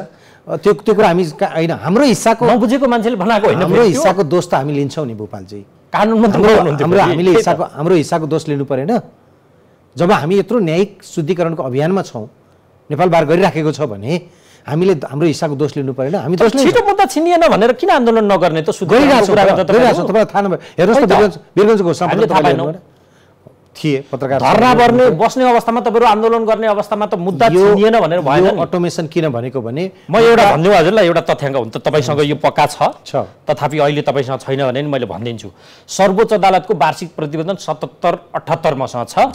[SPEAKER 3] त्यो त्यो कुरा हामी होइन हाम्रो हिस्साको
[SPEAKER 2] नबुझेको मान्छेले बनाएको होइन
[SPEAKER 3] हाम्रो। हिस्साको दोष त हामी लिन्छौँ नि भोपालजी
[SPEAKER 2] कानुन मन्त्री
[SPEAKER 3] हाम्रो। हामीले। हिस्साको हाम्रो हिस्साको दोष लिनु परेन। जब हामी यत्रो न्यायिक शुद्धिकरणको अभियानमा छौँ नेपाल बार गरिराखेको छ भने हामीले हाम्रो हिस्साको दोष लिनु परेन। हामी दोष
[SPEAKER 2] छिटो मुद्दा छिनिएन भनेर किन आन्दोलन नगर्ने त
[SPEAKER 3] गरिरहेको गरिरहेको? तपाईँलाई थाहा नभए। हेर्नुहोस् वीरगञ्जको? थिए पत्रकार
[SPEAKER 2] धरना गर्ने बस्ने अवस्थामा तपाईँहरू आन्दोलन गर्ने अवस्थामा त मुद्दा छिनिएन भनेर भएन
[SPEAKER 3] अटोमेसन किन भनेको भने
[SPEAKER 2] म एउटा भनिदिउँ हजुरलाई एउटा तथ्याङ्क हुन्छ तपाईँसँग यो पक्का छ।
[SPEAKER 3] छ।
[SPEAKER 2] तथापि अहिले तपाईँसँग छैन भने नि मैले भनिदिन्छु। सर्वोच्च अदालतको वार्षिक प्रतिवेदन सतहत्तर अठहत्तर मसँग छ।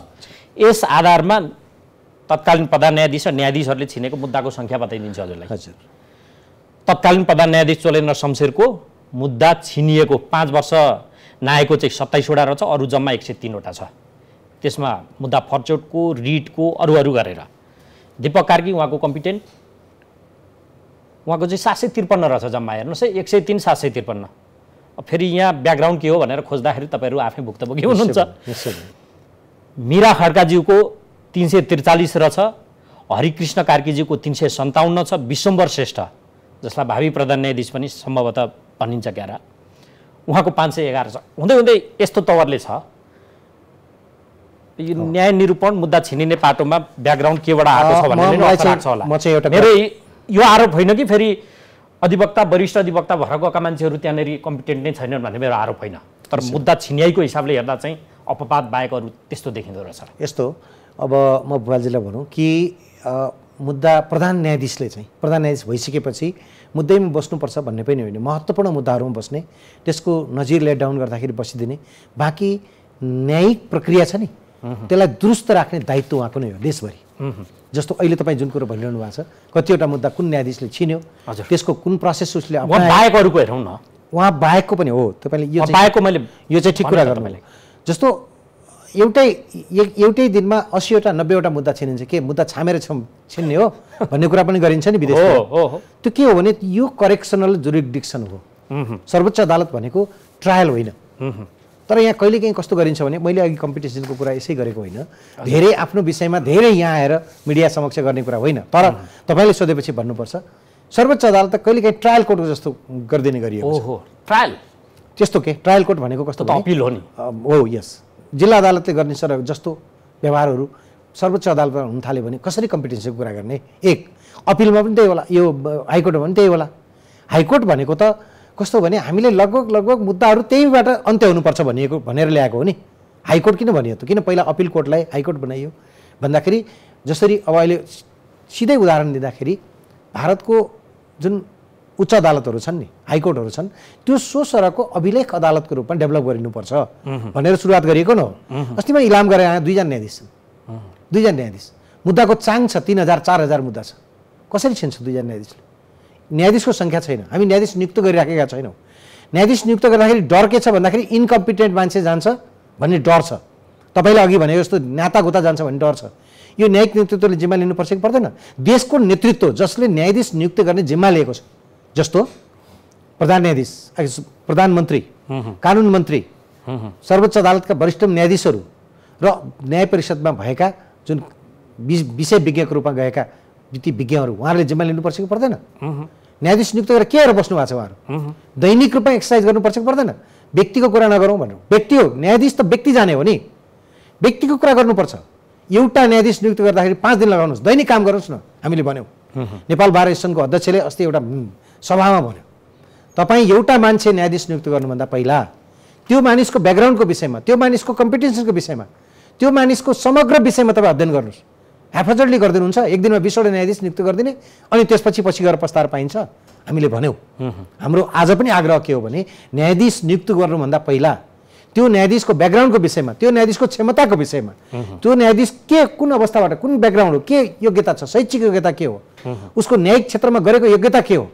[SPEAKER 2] यस आधारमा तत्कालीन प्रधान न्यायाधीश र न्यायाधीशहरूले छिनेको मुद्दाको सङ्ख्या बताइदिन्छु हजुरलाई।
[SPEAKER 3] हजुर।
[SPEAKER 2] तत्कालीन प्रधान न्यायाधीश चोलेन्द्र शमशेरको मुद्दा छिनिएको पाँच वर्ष नआएको चाहिँ सत्ताइसवटा रहेछ अरू जम्मा एक सय तिनवटा छ। त्यसमा मुद्दा फर्चोटको रिटको अरू अरू गरेर। दीपक कार्की उहाँको कम्पिटेन्ट। उहाँको चाहिँ सात सय त्रिपन्न रहेछ जम्मा हेर्नुहोस् है एक सय तिन सात सय त्रिपन्न। फेरि यहाँ ब्याकग्राउन्ड के हो भनेर खोज्दाखेरि तपाईँहरू आफै भुक्तभोगी हुनुहुन्छ। मिरा खड्काज्यूको तिन सय त्रिचालिस रहेछ हरिकृष्ण कार्कीज्यूको तिन सय सन्ताउन्न छ। विश्वम्बर श्रेष्ठ जसलाई भावी प्रधान न्यायाधीश पनि सम्भवतः भनिन्छ क्यारा उहाँको पाँच सय एघार छ। हुँदै हुँदै यस्तो तवरले छ। यो न्याय निरूपण मुद्दा छिनिने पाटोमा ब्याकग्राउन्ड केबाट आएको छ होला। मेरो यो आरोप होइन कि फेरि अधिवक्ता वरिष्ठ अधिवक्ता भएर गएका मान्छेहरू त्यहाँनिर कम्पिटेन्ट नै छैनन् भन्ने मेरो आरोप होइन। तर मुद्दा छिन्याइको हिसाबले हेर्दा चाहिँ अपवाद बाहेक अरू त्यस्तो देखिँदो रहेछ।
[SPEAKER 3] यस्तो। अब म भुवालजीलाई भनौँ कि मुद्दा प्रधान न्यायाधीशले चाहिँ प्रधान न्यायाधीश भइसकेपछि मुद्दैमा बस्नुपर्छ भन्ने पनि होइन। महत्त्वपूर्ण मुद्दाहरूमा बस्ने त्यसको नजिर लेट डाउन गर्दाखेरि बसिदिने बाँकी न्यायिक प्रक्रिया छ नि। त्यसलाई दुरुस्त राख्ने दायित्व उहाँको नै हो देशभरि। जस्तो अहिले तपाईँ जुन कुरो भनिरहनु भएको छ कतिवटा मुद्दा कुन न्यायाधीशले छिन्यो। त्यसको कुन प्रोसेस उसले
[SPEAKER 2] उहाँ
[SPEAKER 3] अपनायो
[SPEAKER 2] बाहेक अरूको हेरौँ न।
[SPEAKER 3] उहाँ बाहेकको पनि हो तपाईँले यो
[SPEAKER 2] बाहेकको मैले
[SPEAKER 3] यो चाहिँ ठिक कुरा गर्नु जस्तो एउटै एउटै दिनमा असीवटा नब्बेवटा मुद्दा छिनिन्छ। के मुद्दा छामेर छम छिन्ने हो भन्ने कुरा पनि गरिन्छ नि
[SPEAKER 2] हो
[SPEAKER 3] त्यो के हो भने यो करेक्सनल जुरिडिक्सन हो। सर्वोच्च अदालत भनेको ट्रायल होइन। तर यहाँ कहिलेकाहीँ कस्तो गरिन्छ भने मैले अघि कम्पिटिसनको कुरा यसै गरेको होइन। धेरै आफ्नो विषयमा धेरै यहाँ आएर मिडिया समक्ष गर्ने कुरा होइन। तर तपाईँले सोधेपछि भन्नुपर्छ सर्वोच्च अदालत त कहिलेकाहीँ ट्रायल कोर्टको जस्तो गरिदिने गरिएको छ।
[SPEAKER 2] ओहो ट्रायल
[SPEAKER 3] त्यस्तो के? ट्रायल कोर्ट भनेको कस्तो
[SPEAKER 2] अपिल हो नि।
[SPEAKER 3] हो यस जिल्ला अदालतले गर्ने सर जस्तो व्यवहारहरू सर्वोच्च अदालतमा हुन थाल्यो भने कसरी कम्पिटेन्सको कुरा गर्ने? एक अपिलमा पनि त्यही होला। यो हाइकोर्टमा पनि त्यही होला। हाइकोर्ट भनेको त कस्तो भने हामीले लगभग लगभग मुद्दाहरू त्यहीबाट अन्त्य हुनुपर्छ भनिएको भनेर ल्याएको हो नि। हाइकोर्ट किन भनियो त? किन पहिला अपिल कोर्टलाई हाइकोर्ट बनाइयो? भन्दाखेरि जसरी अब अहिले सिधै उदाहरण दिँदाखेरि भारतको जुन उच्च अदालतहरू छन् नि हाइकोर्टहरू छन् त्यो सो सरहको अभिलेख अदालतको रूपमा डेभलप गरिनुपर्छ भनेर सुरुवात गरिएको न हो। अस्ति इलाम गरेँ आएँ दुईजना न्यायाधीश छन्। दुईजना न्यायाधीश। मुद्दाको चाङ छ तिन हजार चार हजार मुद्दा छ। कसरी छिन्छ दुईजना न्यायाधीशले? न्यायाधीशको सङ्ख्या छैन। हामी न्यायाधीश नियुक्त गरिराखेका छैनौँ। न्यायाधीश नियुक्त गर्दाखेरि डर के छ भन्दाखेरि इन्कम्पिटेन्ट मान्छे जान्छ भन्ने डर छ। तपाईँले अघि भनेको जस्तो नाता गोता जान्छ भन्ने डर छ। यो न्यायिक नेतृत्वले जिम्मा लिनुपर्छ कि पर्दैन? देशको नेतृत्व जसले न्यायाधीश नियुक्त गर्ने जिम्मा लिएको छ। जस्तो प्रधान न्यायाधीश प्रधानमन्त्री कानुन मन्त्री सर्वोच्च अदालतका वरिष्ठ न्यायाधीशहरू र न्याय परिषदमा भएका जुन विषय विज्ञको रूपमा गएका ती विज्ञहरू उहाँहरूले जिम्मा लिनुपर्छ कि पर्दैन? न्यायाधीश नियुक्त गरेर के गरेर बस्नु भएको छ उहाँहरू? दैनिक रूपमा एक्सर्साइज गर्नुपर्छ कि पर्दैन? व्यक्तिको कुरा नगरौँ भनेर। व्यक्ति हो न्यायाधीश त व्यक्ति जाने हो नि। व्यक्तिको कुरा गर्नुपर्छ। एउटा न्यायाधीश नियुक्त गर्दाखेरि पाँच दिन लगाउनुहोस्। दैनिक काम गर्नुहोस् न हामीले भन्यौँ। नेपाल बार एसोसिएसनको अध्यक्षले अस्ति एउटा सभामा भन्यो तपाईँ एउटा मान्छे न्यायाधीश नियुक्त गर्नुभन्दा पहिला त्यो मानिसको ब्याकग्राउन्डको विषयमा त्यो मानिसको कम्पिटेन्सनको विषयमा त्यो मानिसको समग्र विषयमा तपाईँ अध्ययन गर्नुहोस्। ह्याफजर्डली गरिदिनुहुन्छ एक दिनमा बिसवटा न्यायाधीश नियुक्त गरिदिने अनि त्यसपछि पछि गएर पस्ताएर पाइन्छ। हामीले भन्यौँ। हाम्रो आज पनि आग्रह के हो भने न्यायाधीश नियुक्त गर्नुभन्दा पहिला त्यो न्यायाधीशको ब्याकग्राउन्डको विषयमा त्यो न्यायाधीशको क्षमताको विषयमा त्यो न्यायाधीश के कुन अवस्थाबाट कुन ब्याकग्राउन्ड हो के योग्यता छ शैक्षिक योग्यता के हो उसको न्यायिक क्षेत्रमा गरेको योग्यता के हो?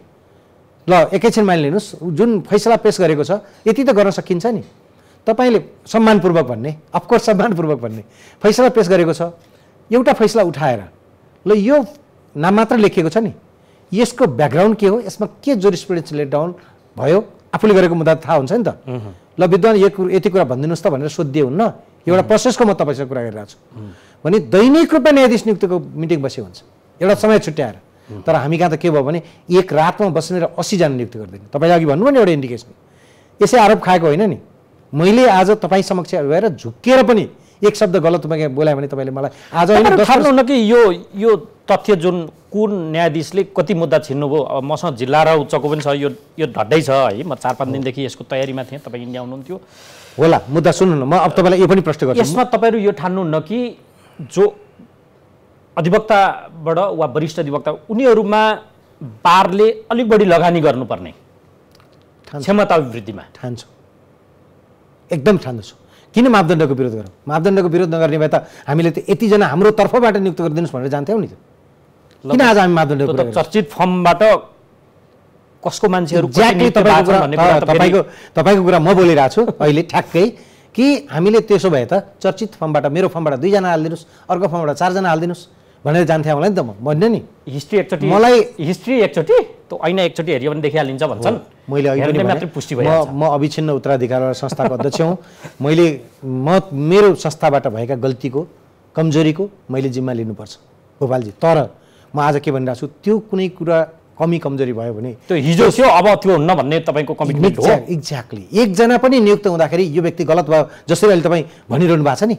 [SPEAKER 3] ल एकैछिन मान लिनुहोस् जुन फैसला पेस गरेको छ यति त गर्न सकिन्छ नि। तपाईँले सम्मानपूर्वक भन्ने अफकोर्स सम्मानपूर्वक भन्ने फैसला पेस गरेको छ एउटा फैसला उठाएर ल यो नाम मात्र लेखिएको छ नि। यसको ब्याकग्राउन्ड के हो? यसमा के जोरिस्प्रुडेन्स लेट डाउन भयो? आफूले गरेको मुद्दा थाहा हुन्छ नि त। ल विद्वान यो कुरो यति कुरा भनिदिनुहोस् त भनेर सोधिदिए हुन्न। एउटा प्रोसेसको म तपाईँसँग कुरा गरिरहेको छु। भने दैनिक रूपमा न्यायाधीश नियुक्तिको मिटिङ बसे हुन्छ। एउटा समय छुट्याएर। तर हामी कहाँ त के भयो भने एक रातमा बस्ने र असीजना नियुक्त गरिदिने। तपाईँले अघि भन्नुभयो नि एउटा इन्डिकेसन यसै आरोप खाएको होइन नि। मैले आज तपाईँ समक्ष गएर झुक्किएर पनि एक शब्द गलत बोलायो भने तपाईँले मलाई आज होइन
[SPEAKER 2] कि यो यो तथ्य जुन कुन न्यायाधीशले कति मुद्दा छिन्नुभयो अब मसँग जिल्ला र उच्चको पनि छ यो यो ढड्डै छ है। म चार पाँच दिनदेखि यसको तयारीमा थिएँ तपाईँ इन्डिया हुनुहुन्थ्यो
[SPEAKER 3] होला मुद्दा सुन्नु न म अब तपाईँलाई यो पनि प्रश्न गर्छु।
[SPEAKER 2] यसमा तपाईँहरू यो ठान्नुहुन्न कि जो अधिवक्ताबाट वा वरिष्ठ अधिवक्ता उनीहरूमा बारले अलिक बढी लगानी गर्नुपर्ने। क्षमता अभिवृद्धिमा।
[SPEAKER 3] ठान्छु। एकदम ठान्दछु किन मापदण्डको विरोध गरौँ? मापदण्डको विरोध नगर्ने भए त हामीले त यतिजना हाम्रो तर्फबाट नियुक्त गरिदिनुहोस् भनेर जान्थ्यौँ नि त। किन आज हामी मापदण्डको
[SPEAKER 2] त
[SPEAKER 3] कुरा
[SPEAKER 2] चर्चित फर्मबाट कसको मान्छेहरू
[SPEAKER 3] तपाईँको
[SPEAKER 2] त
[SPEAKER 3] तपाईँको कुरा म बोलिरहेको छु अहिले ठ्याक्कै कि हामीले त्यसो भए त चर्चित फर्मबाट मेरो फर्मबाट दुईजना हालिदिनुहोस् अर्को फर्मबाट चारजना हालिदिनुहोस् भनेर जान्थेँ होला नि त म। भन्ने नि।
[SPEAKER 2] हिस्ट्री एकचोटि
[SPEAKER 3] मलाई-
[SPEAKER 2] हिस्ट्री एकचोटि? त्यो ऐना एकचोटि हेऱ्यो भने देखिहालिन्छ भन्छन्।
[SPEAKER 3] मैले अघि पनि
[SPEAKER 2] पुष्टि
[SPEAKER 3] म म अविच्छिन्न उत्तराधिकारवाला संस्थाको अध्यक्ष हुँ। मैले म मेरो संस्थाबाट भएका गल्तीको कमजोरीको मैले जिम्मा लिनुपर्छ। गोपालजी तर म आज के भनिरहेको छु त्यो कुनै कुरा कमी कमजोरी भयो भने
[SPEAKER 2] त्यो हिजो थियो अब त्यो हुन्न भन्ने तपाईँको कमिटमेन्ट हो।
[SPEAKER 3] एक्ज्याक्टली एकजना पनि नियुक्त हुँदाखेरि यो व्यक्ति गलत भयो जसरी अहिले तपाईँ भनिरहनु भएको छ नि।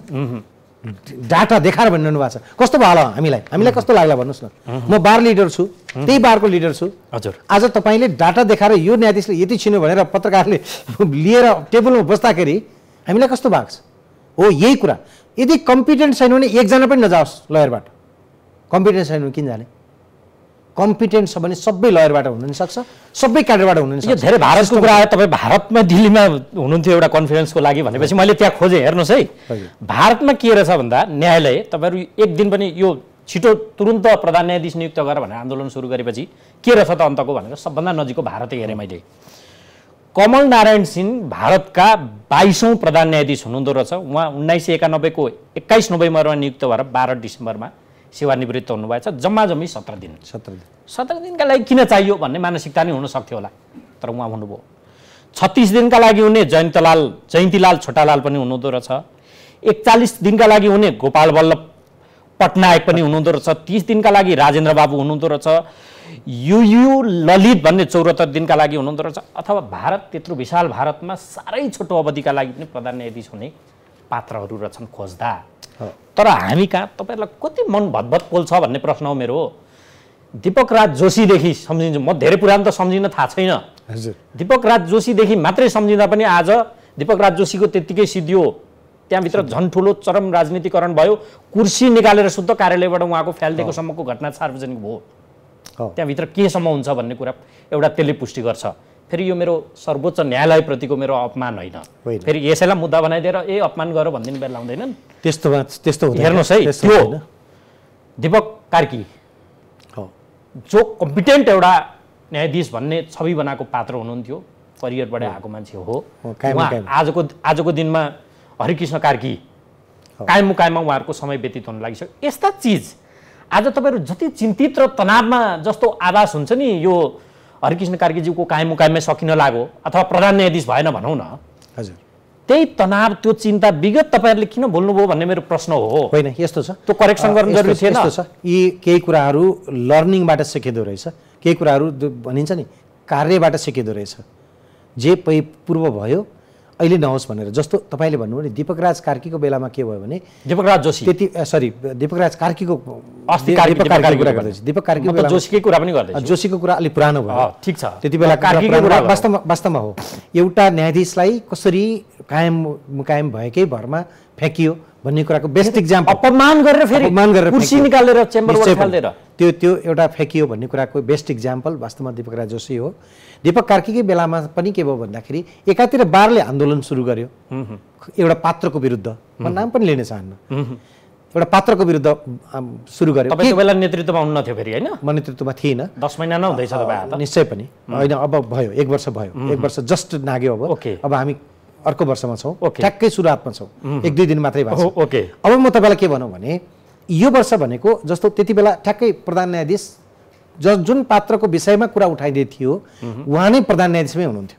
[SPEAKER 3] डाटा देखाएर भनिरहनु भएको छ। कस्तो भयो होला हामीलाई? हामीलाई कस्तो लाग्ला भन्नुहोस् न। म बार लिडर छु त्यही बारको लिडर छु।
[SPEAKER 2] हजुर।
[SPEAKER 3] आज तपाईँले डाटा देखाएर यो न्यायाधीशले यति छिन्यो भनेर पत्रकारले लिएर टेबलमा बस्दाखेरि हामीलाई कस्तो भएको छ? हो यही कुरा। यदि कम्पिटेन्ट छैन भने एकजना पनि नजाओस् लयरबाट। कम्पिटेन्ट छैन भने किन जाने? कम्पिटेन्ट छ भने सबै लयरबाट हुनु नि सक्छ सबै क्याडरबाट हुनु नि
[SPEAKER 2] यो
[SPEAKER 3] सक्छ।
[SPEAKER 2] धेरै भारतको कुरा आयो तपाईँ भारतमा दिल्लीमा हुनुहुन्थ्यो एउटा कन्फरेन्सको लागि भनेपछि मैले त्यहाँ खोजेँ हेर्नुहोस् है। भारतमा के रहेछ भन्दा न्यायालय तपाईँहरू एक दिन पनि यो छिटो तुरुन्त प्रधान न्यायाधीश नियुक्त गर भनेर आन्दोलन सुरु गरेपछि के रहेछ त अन्तको भनेर सबभन्दा नजिकको भारतै हेरेँ मैले। कमल नारायण सिंह भारतका बाइसौँ प्रधान न्यायाधीश हुनुहुँदो रहेछ। उहाँ उन्नाइस सय एकानब्बेको एक्काइस नोभेम्बरमा नियुक्त भएर बाह्र डिसेम्बरमा सेवानिवृत्त हुनुभएछ। जम्मा जम्मी सत्र दिन।
[SPEAKER 3] सत्र दिन।
[SPEAKER 2] सत्र दिनका लागि किन चाहियो भन्ने मानसिकता नै हुन सक्थ्यो होला। तर उहाँ हुनुभयो छत्तिस दिनका लागि हुने जयन्तलाल जयन्तीलाल छोटालाल पनि हुनुहुँदो रहेछ। एकचालिस दिनका लागि हुने गोपाल वल्लभ पटनायक पनि हुनुहुँदो रहेछ। तिस दिनका लागि राजेन्द्र बाबु हुनुहुँदो रहेछ। युयु ललित भन्ने चौरात्तर दिनका लागि हुनुहुँदो रहेछ। अथवा भारत त्यत्रो विशाल भारतमा साह्रै छोटो अवधिका लागि पनि प्रधान न्यायाधीश हुने पात्रहरू रहेछन् खोज्दा। तर हामी कहाँ तपाईँहरूलाई कति मन भदभद पोल्छ भन्ने प्रश्न हो मेरो दिपक राज जोशीदेखि सम्झिन्छु। म धेरै पुरानो त सम्झिन थाहा छैन।
[SPEAKER 3] हजुर।
[SPEAKER 2] दिपक राज जोशीदेखि मात्रै सम्झिँदा पनि आज दिपक राज जोशीको त्यत्तिकै सिद्धियो त्यहाँभित्र झन् ठुलो चरम राजनीतिकरण भयो। कुर्सी निकालेर शुद्ध कार्यालयबाट उहाँको फ्यालिदिएको सम्मको घटना सार्वजनिक भयो।
[SPEAKER 3] हो।
[SPEAKER 2] त्यहाँभित्र केसम्म हुन्छ भन्ने कुरा एउटा त्यसले पुष्टि गर्छ। फेरि यो मेरो सर्वोच्च न्यायालयप्रतिको मेरो अपमान होइन। फेरि यसैलाई मुद्दा बनाइदिएर ए अपमान गर भनिदिनु बेला
[SPEAKER 3] त्यस्तोमा त्यस्तो हुँदैन।
[SPEAKER 2] हेर्नुहोस् है
[SPEAKER 3] त्यस्तो
[SPEAKER 2] त्यो। दिपक कार्की
[SPEAKER 3] हो।
[SPEAKER 2] जो कम्पिटेन्ट एउटा न्यायाधीश भन्ने छवि बनाएको पात्र हुनुहुन्थ्यो करियरबाट आएको मान्छे हो। आजको आजको दिनमा हरिकृष्ण कार्की कायम मुकायममा उहाँहरूको समय व्यतीत हुन लागिसक्यो। यस्ता चिज आज तपाईँहरू जति चिन्तित र तनावमा जस्तो आभास हुन्छ नि यो हरिकृष्ण कार्कीज्यूको कायम मुकायममै सकिन लाग्यो अथवा प्रधान न्यायाधीश भएन भनौँ न।
[SPEAKER 3] हजुर।
[SPEAKER 2] त्यही तनाव त्यो चिन्ता विगत तपाईँहरूले किन बोल्नुभयो भन्ने मेरो प्रश्न हो।
[SPEAKER 3] होइन यस्तो छ।
[SPEAKER 2] त्यो करेक्सन गर्नु जरुरी थिएन।
[SPEAKER 3] यस्तो छ। यी केही कुराहरू लर्निङबाट सिकिँदो रहेछ। केही कुराहरू भनिन्छ नि कार्यबाट सिकिँदो रहेछ। जे पै पूर्व भयो अहिले नहोस् भनेर। जस्तो तपाईँले भन्नुभयो नि दिपक राज कार्कीको बेलामा के भयो भने
[SPEAKER 2] दिपक राज जोशी।
[SPEAKER 3] त्यति सरी दिपक राज कार्कीको
[SPEAKER 2] अस्ति कार्की-
[SPEAKER 3] कुरा गर्दैछु। दिपक बेलामा
[SPEAKER 2] जोशीकै कुरा पनि गर्दैछु।
[SPEAKER 3] जोशीको कुरा अलिक पुरानो भयो।
[SPEAKER 2] ठिक छ।
[SPEAKER 3] त्यति बेला। वास्तवमा वास्तवमा हो। एउटा न्यायाधीशलाई कसरी कायम मुकायम भएकै भरमा फ्याँकियो भन्ने कुराको बेस्ट इक्जाम्पल
[SPEAKER 2] अपमान गरेर फेरि
[SPEAKER 3] अपमान गरेर
[SPEAKER 2] कुर्सी। निकालेर चेम्बरबाट
[SPEAKER 3] पनि।
[SPEAKER 2] फालिदिएर
[SPEAKER 3] त्यो त्यो एउटा फ्याँकियो भन्ने कुराको बेस्ट इक्जाम्पल वास्तवमा दिपक राज जोशी हो। दिपक कार्कीकै बेलामा पनि के भयो भन्दाखेरि एकातिर बारले आन्दोलन सुरु गर्यो। एउटा पात्रको विरुद्ध। म नाम पनि लिन चाहन्न। एउटा पात्रको विरुद्ध सुरु गर्यो।
[SPEAKER 2] बेला नेतृत्वमा हुन्न थियो फेरि होइन?
[SPEAKER 3] म नेतृत्वमा थिइनँ।
[SPEAKER 2] दस महिना नै हुँदैछ तपाईँ
[SPEAKER 3] निश्चय पनि। होइन अब भयो एक वर्ष भयो। एक वर्ष जस्ट नाग्यो अब।
[SPEAKER 2] ओके।
[SPEAKER 3] अब हामी अर्को वर्षमा छौँ। ठ्याक्कै सुरुवातमा छौँ। एक दुई दिन मात्रै भएको
[SPEAKER 2] ओके।
[SPEAKER 3] अब म तपाईँलाई के भनौँ भने यो वर्ष भनेको जस्तो त्यति बेला ठ्याक्कै प्रधान न्यायाधीश ज जुन पात्रको विषयमा कुरा उठाइदिए थियो उहाँ नै प्रधान न्यायाधीशमै हुनुहुन्थ्यो।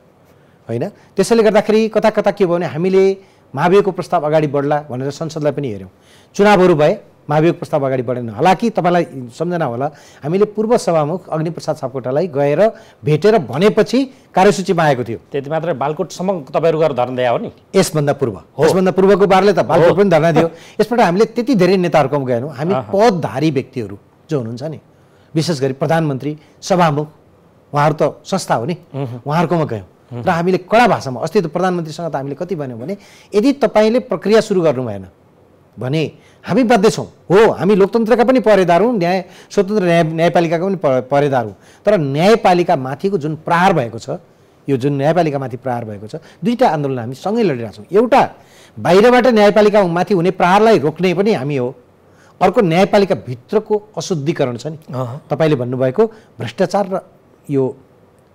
[SPEAKER 3] होइन? त्यसैले गर्दाखेरि कता कता के भयो भने हामीले महाभियोगको प्रस्ताव अगाडि बढ्ला भनेर संसदलाई पनि हेऱ्यौँ। चुनावहरू भए महाभियोग प्रस्ताव अगाडि बढेन। हालाकि तपाईँलाई सम्झना होला हामीले पूर्व सभामुख अग्निप्रसाद सापकोटालाई गएर भेटेर भनेपछि कार्यसूचीमा आएको थियो।
[SPEAKER 2] त्यति मात्र बालकोटसम्म तपाईँहरू गएर धर्ना दिए हो नि?
[SPEAKER 3] यसभन्दा पूर्व। यसभन्दा पूर्वको बारले त बालकोट पनि धर्ना दियो। यसबाट हामीले त्यति धेरै नेताहरूकोमा गएनौँ। हामी पदधारी व्यक्तिहरू जो हुनुहुन्छ नि विशेष गरी प्रधानमन्त्री सभामुख उहाँहरू त संस्था हो नि। उहाँहरूकोमा गयौँ। र हामीले कडा भाषामा अस्ति त प्रधानमन्त्रीसँग त हामीले कति भन्यौँ भने यदि तपाईँले प्रक्रिया सुरु गर्नु भएन भने हामी बाध्य छौँ हो हामी लोकतन्त्रका पनि पहरेदार हौँ न्याय स्वतन्त्र न्याय न्यायपालिकाका पनि प- पहरेदार हौँ तर न्यायपालिका माथिको जुन प्रहार भएको छ यो जुन न्यायपालिकामाथि प्रहार भएको छ दुईवटा आन्दोलन हामी सँगै लडिरहेछौँ एउटा बाहिरबाट न्यायपालिका माथि हुने प्रहारलाई रोक्ने पनि हामी हो। अर्को न्यायपालिका भित्रको अशुद्धिकरण छ नि। तपाईँले भन्नुभएको भ्रष्टाचार र यो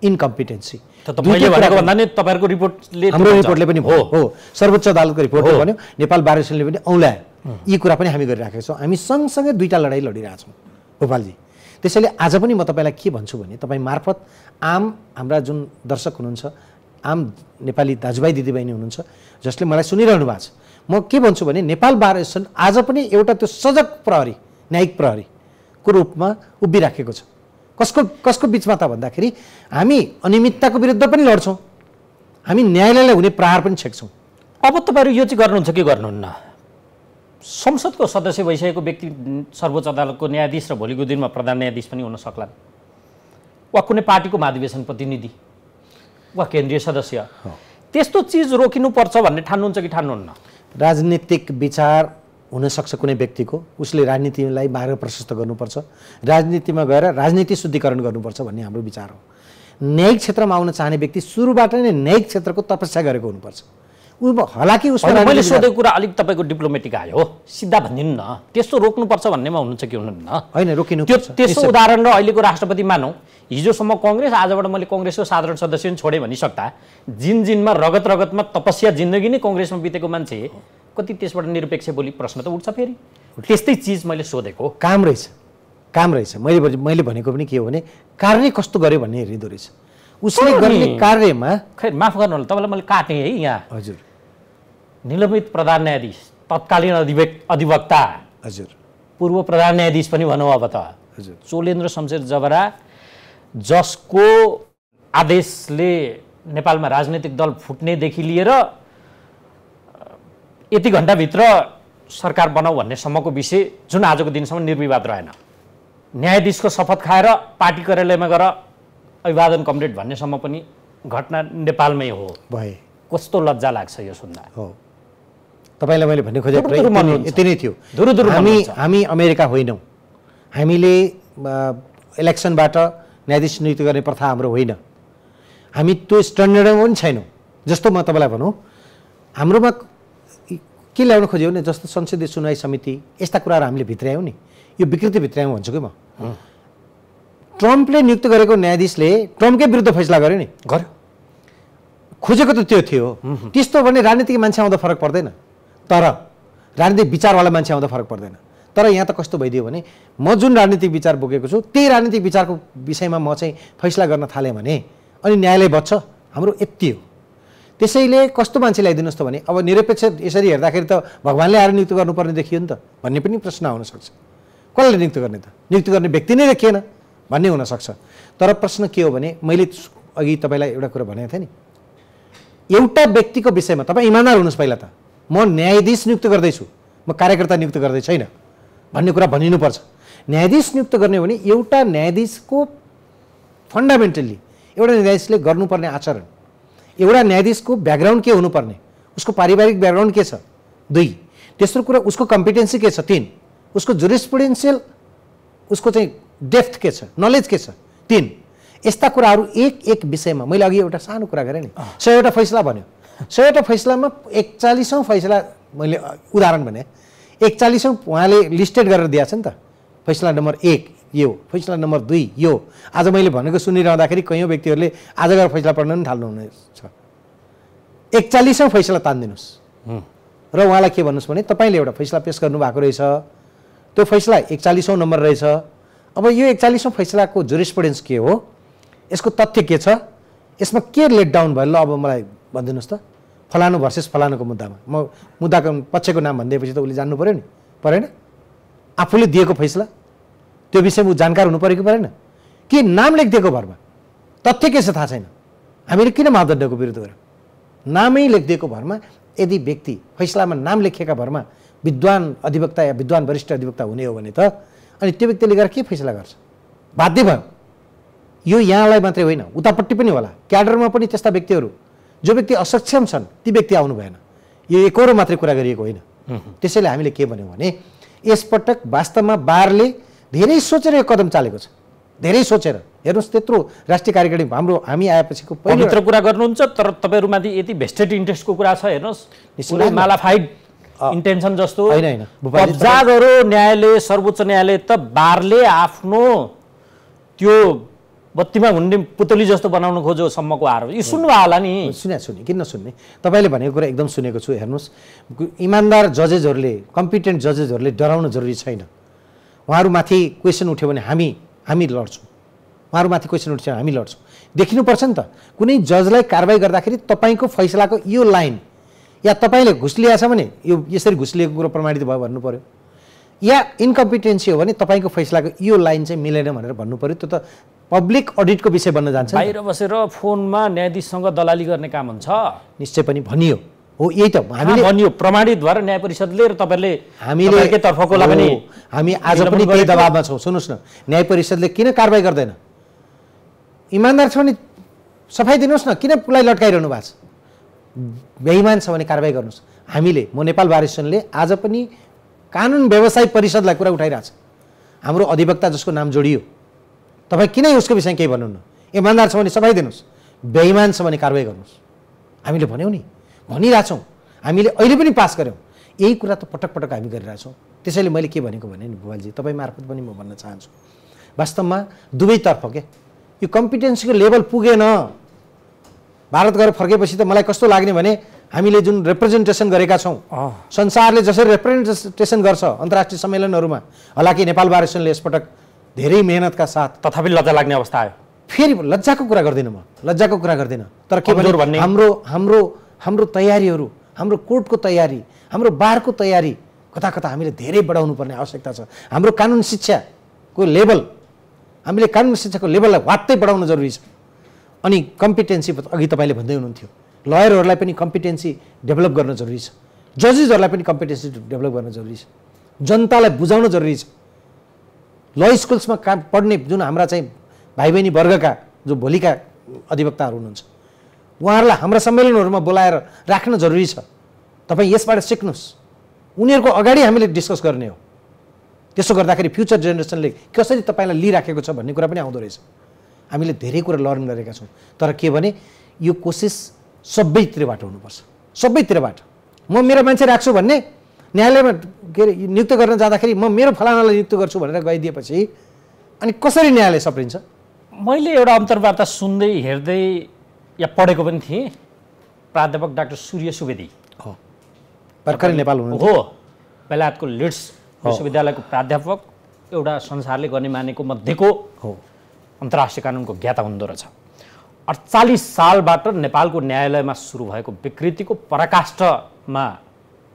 [SPEAKER 3] इन्कम्पिटेन्सी।
[SPEAKER 2] तपाईँहरूको रिपोर्टले
[SPEAKER 3] हाम्रो रिपोर्टले पनि हो। हो सर्वोच्च अदालतको रिपोर्टले भन्यो। नेपाल बार एसोसिएसनले पनि औँल्यायो यी कुरा पनि हामी गरिराखेका छौँ। हामी सँगसँगै दुईवटा लडाइँ लडिरहेछौँ गोपालजी। त्यसैले आज पनि म तपाईँलाई के भन्छु भने तपाईँ मार्फत आम हाम्रा जुन दर्शक हुनुहुन्छ आम नेपाली दाजुभाइ दिदीबहिनी हुनुहुन्छ जसले मलाई सुनिरहनु भएको छ म के भन्छु भने नेपाल बार एसोसिएसन आज पनि एउटा त्यो सजग प्रहरी न्यायिक प्रहरीको रूपमा उभिराखेको छ। कसको कसको बिचमा त भन्दाखेरि हामी अनियमितताको विरुद्ध पनि लड्छौँ। हामी न्यायालयलाई हुने प्रहार पनि छेक्छौँ।
[SPEAKER 2] अब तपाईँहरू यो चाहिँ गर्नुहुन्छ कि गर्नुहुन्न? संसदको सदस्य भइसकेको व्यक्ति सर्वोच्च अदालतको न्यायाधीश र भोलिको दिनमा प्रधान न्यायाधीश पनि हुन सक्लान्। वा कुनै पार्टीको महाधिवेशन प्रतिनिधि वा केन्द्रीय सदस्य। त्यस्तो चिज रोकिनुपर्छ भन्ने ठान्नुहुन्छ कि ठान्नुहुन्न?
[SPEAKER 3] राजनीतिक विचार हुनसक्छ कुनै व्यक्तिको। उसले राजनीतिलाई मार्ग प्रशस्त गर्नुपर्छ। राजनीतिमा गएर राजनीति शुद्धिकरण गर्नुपर्छ भन्ने हाम्रो विचार हो। न्यायिक क्षेत्रमा आउन चाहने व्यक्ति सुरुबाट नै न्यायिक क्षेत्रको तपस्या गरेको हुनुपर्छ। ऊ हालाकि उसमा
[SPEAKER 2] मैले सोधेको कुरा अलिक तपाईँको डिप्लोमेटिक आयो हो। सिधा भनिदिनु न। त्यस्तो रोक्नुपर्छ भन्नेमा हुनुहुन्छ कि हुनुहुन्न
[SPEAKER 3] होइन रोकिनु
[SPEAKER 2] त्यो त्यसो उदाहरण र अहिलेको राष्ट्रपति मानौँ। हिजोसम्म कङ्ग्रेस आजबाट मैले कङ्ग्रेसको साधारण सदस्य पनि छोडेँ भनिसक्दा जिन जिनमा रगत रगतमा तपस्या जिन्दगी नै कङ्ग्रेसमा बितेको मान्छे कति त्यसबाट निरपेक्ष बोली प्रश्न त उठ्छ फेरि। त्यस्तै चिज मैले सोधेको।
[SPEAKER 3] काम रहेछ। काम रहेछ। मैले मैले भनेको पनि के हो भने कार्य कस्तो गर्यो भन्ने हेरिँदो रहेछ। उसले। गर्ने कार्यमा
[SPEAKER 2] खै माफ गर्नु होला तपाईँलाई मैले काटेँ है यहाँ।
[SPEAKER 3] हजुर।
[SPEAKER 2] निलम्बित प्रधान न्यायाधीश तत्कालीन अधिवेक अधिवक्ता।
[SPEAKER 3] हजुर।
[SPEAKER 2] पूर्व प्रधान न्यायाधीश पनि भनौँ अब त।
[SPEAKER 3] हजुर।
[SPEAKER 2] चोलेन्द्र शमशेर जबरा जसको आदेशले नेपालमा राजनैतिक दल फुट्नेदेखि लिएर यति घन्टाभित्र सरकार बनाऊ भन्ने सम्मको विषय जुन आजको दिनसम्म निर्विवाद रहेन। न्यायाधीशको शपथ खाएर पार्टी कार्यालयमा गएर अभिवादन कमरेड भन्नेसम्म पनि घटना नेपालमै हो।
[SPEAKER 3] भए।
[SPEAKER 2] कस्तो लज्जा लाग्छ यो सुन्दा।
[SPEAKER 3] हो। तपाईँलाई मैले भन्ने खोजेको यति नै- थियो। हामी। हामी अमेरिका होइनौँ। हामीले इलेक्सनबाट न्यायाधीश नियुक्ति गर्ने प्रथा हाम्रो होइन। हामी त्यो स्ट्यान्डर्डमा पनि छैनौँ। जस्तो म तपाईँलाई भनौँ हाम्रोमा के ल्याउन खोज्यो भने जस्तो संसदीय सुनवाई समिति यस्ता कुराहरू हामीले भित्रायौँ नि। यो विकृति भित्रायौँ भन्छु कि म। ट्रम्पले नियुक्त गरेको न्यायाधीशले ट्रम्पकै विरुद्ध फैसला गर्यो नि।
[SPEAKER 2] गर्यो।
[SPEAKER 3] खोजेको त त्यो थियो। त्यस्तो भने राजनीतिक मान्छे आउँदा फरक पर्दैन। तर राजनीतिक विचारवाला मान्छे आउँदा फरक पर्दैन। तर यहाँ त कस्तो भइदियो भने म जुन राजनीतिक विचार बोकेको छु त्यही राजनीतिक विचारको विषयमा म चाहिँ फैसला गर्न थालेँ भने अनि न्यायालय बच्छ हाम्रो यति हो। त्यसैले कस्तो मान्छे ल्याइदिनुहोस् त भने अब निरपेक्ष यसरी हेर्दाखेरि त भगवान्ले आएर नियुक्त गर्नुपर्ने देखियो नि त भन्ने पनि प्रश्न आउनसक्छ। कसले नियुक्त गर्ने त? नियुक्त गर्ने व्यक्ति नै देखिएन भन्ने हुनसक्छ। तर प्रश्न के हो भने मैले अघि तपाईँलाई एउटा कुरा भनेको थिएँ नि। एउटा व्यक्तिको विषयमा तपाईँ इमान्दार हुनुहोस् पहिला त। म न्यायाधीश नियुक्त गर्दैछु। म कार्यकर्ता नियुक्त गर्दै छैन भन्ने कुरा भनिनुपर्छ। न्यायाधीश नियुक्त गर्ने हो भने एउटा न्यायाधीशको फन्डामेन्टल्ली एउटा न्यायाधीशले गर्नुपर्ने आचरण। एउटा न्यायाधीशको ब्याकग्राउन्ड के हुनुपर्ने? उसको पारिवारिक ब्याकग्राउन्ड के छ? दुई। तेस्रो कुरा उसको कम्पिटेन्सी के छ? तिन। उसको जुरिस्पुडेन्सियल उसको चाहिँ डेप्थ के छ? नलेज के छ? तिन। यस्ता कुराहरू एक एक विषयमा। मैले अघि एउटा सानो कुरा गरेँ नि। सयवटा फैसला भन्यो। सयवटा फैसलामा एकचालिसौँ फैसला मैले उदाहरण भने एकचालिसौँ उहाँले लिस्टेड गरेर दिएको छ नि त। फैसला नम्बर एक यो। फैसला नम्बर दुई यो। आज मैले भनेको सुनिरहँदाखेरि कैयौँ व्यक्तिहरूले आज गएर फैसला पढ्न पनि थाल्नुहुनेछ। एकचालिसौँ फैसला तानिदिनुहोस्। र उहाँलाई के भन्नुहोस् भने तपाईँले एउटा फैसला पेस गर्नुभएको रहेछ। त्यो फैसला एकचालिसौँ नम्बर रहेछ। अब यो एकचालिसौँ फैसलाको जुरिस्पुडेन्स के हो? यसको तथ्य के छ? यसमा के लेट डाउन भयो ल अब मलाई भनिदिनुहोस् त। फलानु भर्सेस फलानुको मुद्दामा। म मुद्दाको पक्षको नाम भनिदिएपछि त उसले जान्नु पऱ्यो नि। परेन? आफूले दिएको फैसला? त्यो विषयमा ऊ जानकार हुनु पऱ्यो कि परेन? कि नाम लेखिदिएको भरमा? तथ्य के छ थाहा छैन। हामीले किन मापदण्डको विरुद्ध गऱ्यौँ? नामै लेखिदिएको भरमा यदि व्यक्ति फैसलामा नाम लेखिएका भरमा विद्वान अधिवक्ता या विद्वान वरिष्ठ अधिवक्ता हुने हो भने त अनि त्यो व्यक्तिले गएर के फैसला गर्छ? बाध्य भयो। यो यहाँलाई मात्रै होइन उतापट्टि पनि होला। क्याडरमा पनि त्यस्ता व्यक्तिहरू जो व्यक्ति असक्षम छन् ती व्यक्ति आउनु भएन। यो एकरो मात्रै कुरा गरिएको होइन। त्यसैले हामीले के भन्यौँ भने यसपटक वास्तवमा बारले धेरै सोचेर यो कदम चालेको छ। धेरै सोचेर। हेर्नुहोस् त्यत्रो राष्ट्रिय कार्यकारिणी हाम्रो हामी आएपछिको पहिलो
[SPEAKER 2] पवित्र कुरा गर्नुहुन्छ तर तपाईँहरूमाथि यति भेस्टेड इन्ट्रेस्टको कुरा छ हेर्नुहोस्। मालाफाइड इन्टेन्सन जस्तो
[SPEAKER 3] होइन, होइन।
[SPEAKER 2] न्यायालय सर्वोच्च न्यायालय त बारले आफ्नो त्यो बत्तीमा हुने पुतली जस्तो बनाउन खोज्यो सम्मको आरोप यो सुन्नुभयो होला नि।
[SPEAKER 3] सुने सुने किन नसुन्ने तपाईँले भनेको कुरा एकदम सुनेको छु हेर्नुहोस्। इमान्दार जजेसहरूले कम्पिटेन्ट जजेसहरूले डराउन जरुरी छैन। उहाँहरूमाथि क्वेसन उठ्यो भने हामी हामी लड्छौँ। उहाँहरूमाथि क्वेसन उठ्छ हामी लड्छौँ। देखिनुपर्छ नि त कुनै जजलाई कारवाही गर्दाखेरि तपाईँको फैसलाको यो लाइन या तपाईँले घुस लिएछ भने यो यसरी घुस लिएको कुरो प्रमाणित भयो भन्नु पऱ्यो या इन्कम्पिटेन्सी हो भने तपाईँको फैसलाको यो लाइन चाहिँ मिलेन भनेर भन्नु पऱ्यो त्यो त पब्लिक अडिटको विषय बन्न जान्छ।
[SPEAKER 2] बाहिर बसेर फोनमा न्यायाधीशसँग दलाली गर्ने काम हुन्छ।
[SPEAKER 3] निश्चय पनि भनियो। हो यही त।
[SPEAKER 2] हामीले भनियो? प्रमाणित भएर न्याय परिषदले र तपाईँहरूले
[SPEAKER 3] हामीले
[SPEAKER 2] तर्फकोलाई पनि
[SPEAKER 3] हामी आज पनि त्यही। दबावमा छौँ। सुन्नुहोस् न न्याय परिषदले किन कारवाही गर्दैन? इमान्दार छ भने सफाइ दिनुहोस् न। किन उसलाई लट्काइरहनु भएको छ? बेइमान छ भने कारवाही गर्नुहोस्। हामीले म नेपाल बार एसोसिएसनले आज पनि कानुन व्यवसाय परिषदलाई कुरा उठाइरहेको छ। हाम्रो अधिवक्ता जसको नाम जोडियो। तपाईँ किन उसको विषयमा केही भन्नुहुन्न? इमान्दार छ भने सफाइ दिनुहोस्। बेइमान छ भने कारवाही गर्नुहोस्। हामीले भन्यौँ नि। भनिरहेछौँ। हामीले अहिले पनि पास गऱ्यौँ यही कुरा त पटक पटक हामी गरिरहेछौँ। त्यसैले मैले के भनेको भने नि भुवालजी तपाईँ मार्फत पनि म भन्न चाहन्छु। वास्तवमा दुवैतर्फ के? यो कम्पिटेन्सीको लेभल पुगेन। भारत गएर फर्केपछि त मलाई कस्तो लाग्ने भने हामीले जुन रिप्रेजेन्टेसन गरेका छौँ। संसारले जसरी रिप्रेजेन्टेसन गर्छ अन्तर्राष्ट्रिय सम्मेलनहरूमा हालाकि नेपाल बार एसोसिएसनले यसपटक धेरै मेहनतका साथ
[SPEAKER 2] तथापि लज्जा लाग्ने अवस्था आयो।
[SPEAKER 3] फेरि लज्जाको कुरा गर्दिनँ म। लज्जाको कुरा गर्दिनँ। तर के
[SPEAKER 2] भन्ने?
[SPEAKER 3] हाम्रो हाम्रो हाम्रो तयारीहरू हाम्रो कोर्टको तयारी हाम्रो बारको तयारी कता कता हामीले धेरै बढाउनु पर्ने आवश्यकता छ। हाम्रो कानुन शिक्षाको लेभल हामीले कानुन शिक्षाको लेभललाई वात्तै बढाउन जरुरी छ। अनि कम्पिटेन्सी अघि तपाईँले भन्दै हुनुहुन्थ्यो लयरहरूलाई पनि कम्पिटेन्सी डेभलप गर्न जरुरी छ। जजेसहरूलाई पनि कम्पिटेन्सी डेभलप गर्न जरुरी छ। जनतालाई बुझाउन जरुरी छ। ल स्कुल्समा काम पढ्ने जुन हाम्रा चाहिँ भाइ बहिनी वर्गका जो भोलिका अधिवक्ताहरू हुनुहुन्छ उहाँहरूलाई हाम्रा सम्मेलनहरूमा बोलाएर राख्न जरुरी छ। तपाईँ यसबाट सिक्नुहोस्। उनीहरूको अगाडि हामीले डिस्कस गर्ने हो। त्यसो गर्दाखेरि फ्युचर जेनेरेसनले कसरी तपाईँलाई लिइराखेको छ भन्ने कुरा पनि आउँदो रहेछ। हामीले धेरै कुरा लर्न गरेका छौँ। तर के भने यो कोसिस सबैतिरबाट हुनुपर्छ। सबैतिरबाट। म मेरो मान्छे राख्छु भन्ने न्यायालयमा के अरे नियुक्त गर्न जाँदाखेरि म मेरो फलानालाई नियुक्त गर्छु भनेर गइदिएपछि अनि कसरी न्यायालय सप्रिन्छ?
[SPEAKER 2] मैले एउटा अन्तर्वार्ता सुन्दै हेर्दै या पढेको पनि थिएँ। प्राध्यापक डाक्टर सूर्य सुवेदी।
[SPEAKER 3] हो। भर्खरै नेपाल हुनु
[SPEAKER 2] हो। बेलायतको लिड्स विश्वविद्यालयको प्राध्यापक एउटा संसारले गर्ने मानेको मध्येको
[SPEAKER 3] हो।
[SPEAKER 2] अन्तर्राष्ट्रिय कानुनको ज्ञाता हुँदो रहेछ। अडचालिस सालबाट नेपालको न्यायालयमा सुरु भएको विकृतिको पराकाष्ठमा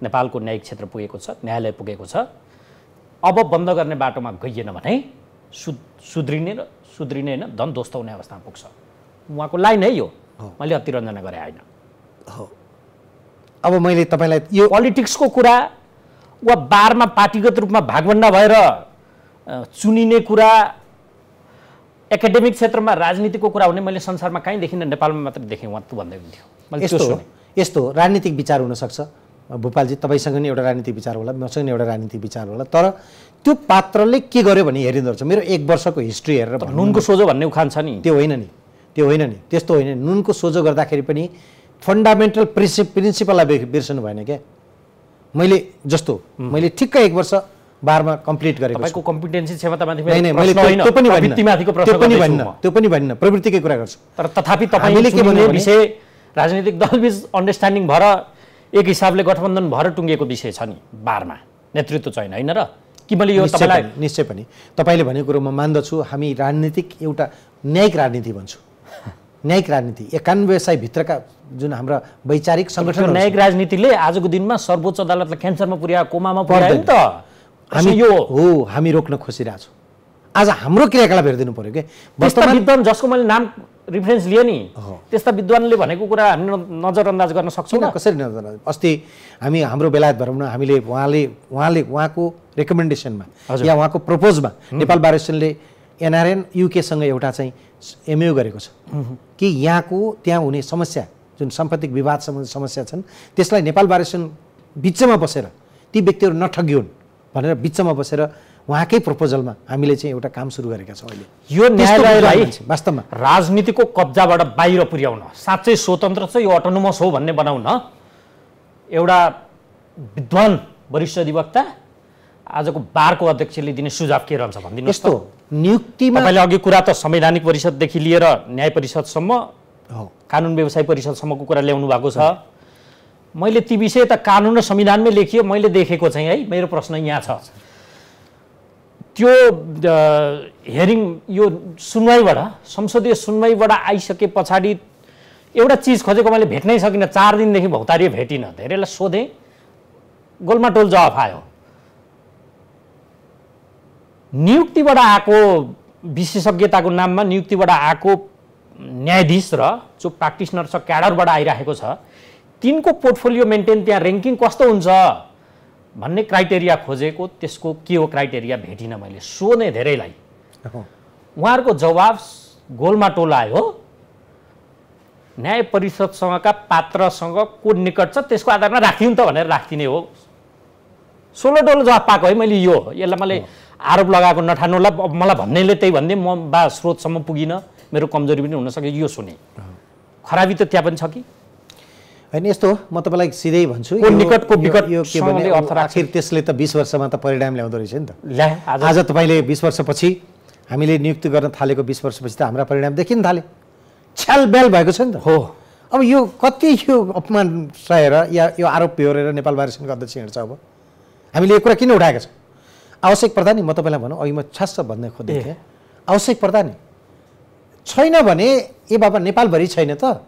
[SPEAKER 2] नेपालको न्यायिक क्षेत्र पुगेको छ न्यायालय पुगेको छ। अब बन्द गर्ने बाटोमा गइएन भने सु सुध्रिने र सुध्रिने होइन धन ध्वस्त हुने अवस्थामा पुग्छ। उहाँको लाइन है यो। मैले अतिरञ्जना गरे होइन।
[SPEAKER 3] अब मैले तपाईँलाई यो
[SPEAKER 2] पोलिटिक्सको कुरा वा बारमा पार्टीगत रूपमा भागभन्डा भएर चुनिने कुरा एकाडेमिक क्षेत्रमा राजनीतिको कुरा हुने मैले संसारमा कहीँ देखिनँ नेपालमा मात्र देखेँ उहाँ त भन्दै हुन्थ्यो
[SPEAKER 3] यस्तो हो। यस्तो हो, राजनीतिक विचार हुनसक्छ। भूपालजी तपाईँसँग नि एउटा राजनीतिक विचार होला मसँग नि एउटा राजनीतिक विचार होला। तर त्यो पात्रले के गर्यो भने हेरिँदो रहेछ। मेरो एक वर्षको हिस्ट्री हेरेर
[SPEAKER 2] नुनको सोझो भन्ने उखान छ नि।
[SPEAKER 3] त्यो होइन नि। त्यो होइन नि। त्यस्तो होइन। नुनको सोझो गर्दाखेरि पनि फन्डामेन्टल प्रिन्सि प्रिन्सिपललाई बिर्- बिर्सनु भएन क्या। मैले जस्तो मैले ठिक्क एक वर्ष बारमा कम्प्लिट गरेको
[SPEAKER 2] तपाईँको कम्पिटेन्सी क्षमतामाथि
[SPEAKER 3] त्यो पनि भनिनँ त्यो पनि प्रवृत्तिकै कुरा गर्छु।
[SPEAKER 2] तर तथापि तपाईँले
[SPEAKER 3] के भन्यो भने-
[SPEAKER 2] विषय राजनीतिक दलबीच अन्डरस्ट्यान्डिङ भएर एक हिसाबले गठबन्धन भएर टुङ्गिएको विषय छ नि बारमा। नेतृत्व चाहिँ होइन र? कि मैले यो
[SPEAKER 3] निश्चय
[SPEAKER 2] तपाईँलाई
[SPEAKER 3] पनि निश्चय पनि। तपाईँले भनेको कुरो म मान्दछु हामी राजनीतिक एउटा न्यायिक राजनीति भन्छु। <laughs> न्यायिक राजनीति कानुन व्यवसायभित्रका जुन हाम्रा वैचारिक सङ्गठन
[SPEAKER 2] न्यायिक राजनीतिले आजको दिनमा सर्वोच्च अदालतलाई क्यान्सरमा पुर्यायो कोमामा पुर्यायो नि त।
[SPEAKER 3] हामी
[SPEAKER 2] यो
[SPEAKER 3] हो हामी रोक्न खोजिरहेछौँ। आज हाम्रो क्रियाकलाप हेरिदिनु पऱ्यो कि?
[SPEAKER 2] जसको मैले नाम रिफरेन्स लिएँ नि। त्यस्ता विद्वानले भनेको कुरा हामी नजरअन्दाज गर्न सक्छौँ
[SPEAKER 3] कसरी नजर अस्ति हामी हाम्रो बेलायत भनौँ न हामीले उहाँले उहाँले उहाँको रेकमेन्डेसनमा। या उहाँको प्रपोजमा नेपाल बार एसोसिएसनले एनआरएन युकेसँग एउटा चाहिँ एमयु गरेको छ। कि यहाँको त्यहाँ हुने समस्या जुन साम्पत्तिक विवाद सम्बन्धी समस्या छन् त्यसलाई नेपाल बार एसोसिएसन बिचमा बसेर ती व्यक्तिहरू नठगिउन् भनेर बिचमा बसेर उहाँकै प्रपोजलमा हामीले चाहिँ एउटा काम सुरु गरेका छौँ अहिले।
[SPEAKER 2] यो न्यायालयलाई
[SPEAKER 3] वास्तवमा।
[SPEAKER 2] राजनीतिको कब्जाबाट बाहिर पुर्याउन साँच्चै स्वतन्त्र छ यो अटोनोमस हो भन्ने बनाउन एउटा विद्वान वरिष्ठ अधिवक्ता आजको बारको अध्यक्षले दिने सुझाव के रहन्छ भनिदिनुहोस्
[SPEAKER 3] यस्तो नियुक्तिमा
[SPEAKER 2] तपाईँले अघि कुरा त संवैधानिक परिषददेखि लिएर न्याय परिषदसम्म
[SPEAKER 3] हो।
[SPEAKER 2] कानुन व्यवसाय परिषदसम्मको कुरा ल्याउनु भएको छ। मैले ती विषय त कानुन र संविधानमै लेखियो मैले देखेको चाहिँ है मेरो प्रश्न यहाँ छ। त्यो हेरिङ यो सुनवाईबाट संसदीय सुनवाईबाट आइसके पछाडि एउटा चिज खोजेको मैले भेट्नै सकिनँ। चार दिनदेखि भौतारियो भेटिनँ। धेरैलाई सोधेँ गोलमाटोल जवाफ आयो। नियुक्तिबाट आएको विशेषज्ञताको नाममा नियुक्तिबाट आएको न्यायाधीश र जो प्र्याक्टिसनर छ क्याडरबाट आइरहेको छ तिनको पोर्टफोलियो मेन्टेन त्यहाँ ऱ्याङ्किङ कस्तो हुन्छ? भन्ने क्राइटेरिया खोजेको त्यसको के हो क्राइटेरिया भेटिनँ मैले। सोधेँ धेरैलाई।
[SPEAKER 3] हो।
[SPEAKER 2] उहाँहरूको जवाब गोलमा टोल आयो। न्याय परिषदसँगका पात्रसँग को निकट छ त्यसको आधारमा राखिदिउँ त भनेर राखिदिने हो। सोह्र डोलो जवाब पाएको है मैले यो। हो। यसलाई मैले आरोप लगाएको नठान्नुलाई मलाई भन्नेले त्यही भन्दै म बा स्रोतसम्म पुगिनँ। मेरो कमजोरी पनि हुनसक्यो यो सुने। खराबी त त्यहाँ पनि छ कि?
[SPEAKER 3] होइन यस्तो हो म तपाईँलाई सिधै भन्छु
[SPEAKER 2] निकटको विकट
[SPEAKER 3] यो के भने। आखिर त्यसले त बिस वर्षमा त परिणाम ल्याउँदो रहेछ नि त।
[SPEAKER 2] आज
[SPEAKER 3] तपाईँले बिस वर्षपछि हामीले नियुक्ति गर्न थालेको बिस वर्षपछि त हाम्रा परिणाम देखिन थाले। छ्याल ब्याल भएको छ नि त।
[SPEAKER 2] हो।
[SPEAKER 3] अब यो कति यो अपमान सहेर या यो आरोप बेहोरेर नेपाल बार एसोसिएसनको अध्यक्ष हिँड्छ अब। हामीले यो कुरा किन उठाएका छौँ? आवश्यक पर्दा नि म तपाईँलाई भनौँ अघि म छास्स भन्ने खोजेको थिएँ। आवश्यक पर्दा नि। छैन भने ए बाबा नेपालभरि छैन त।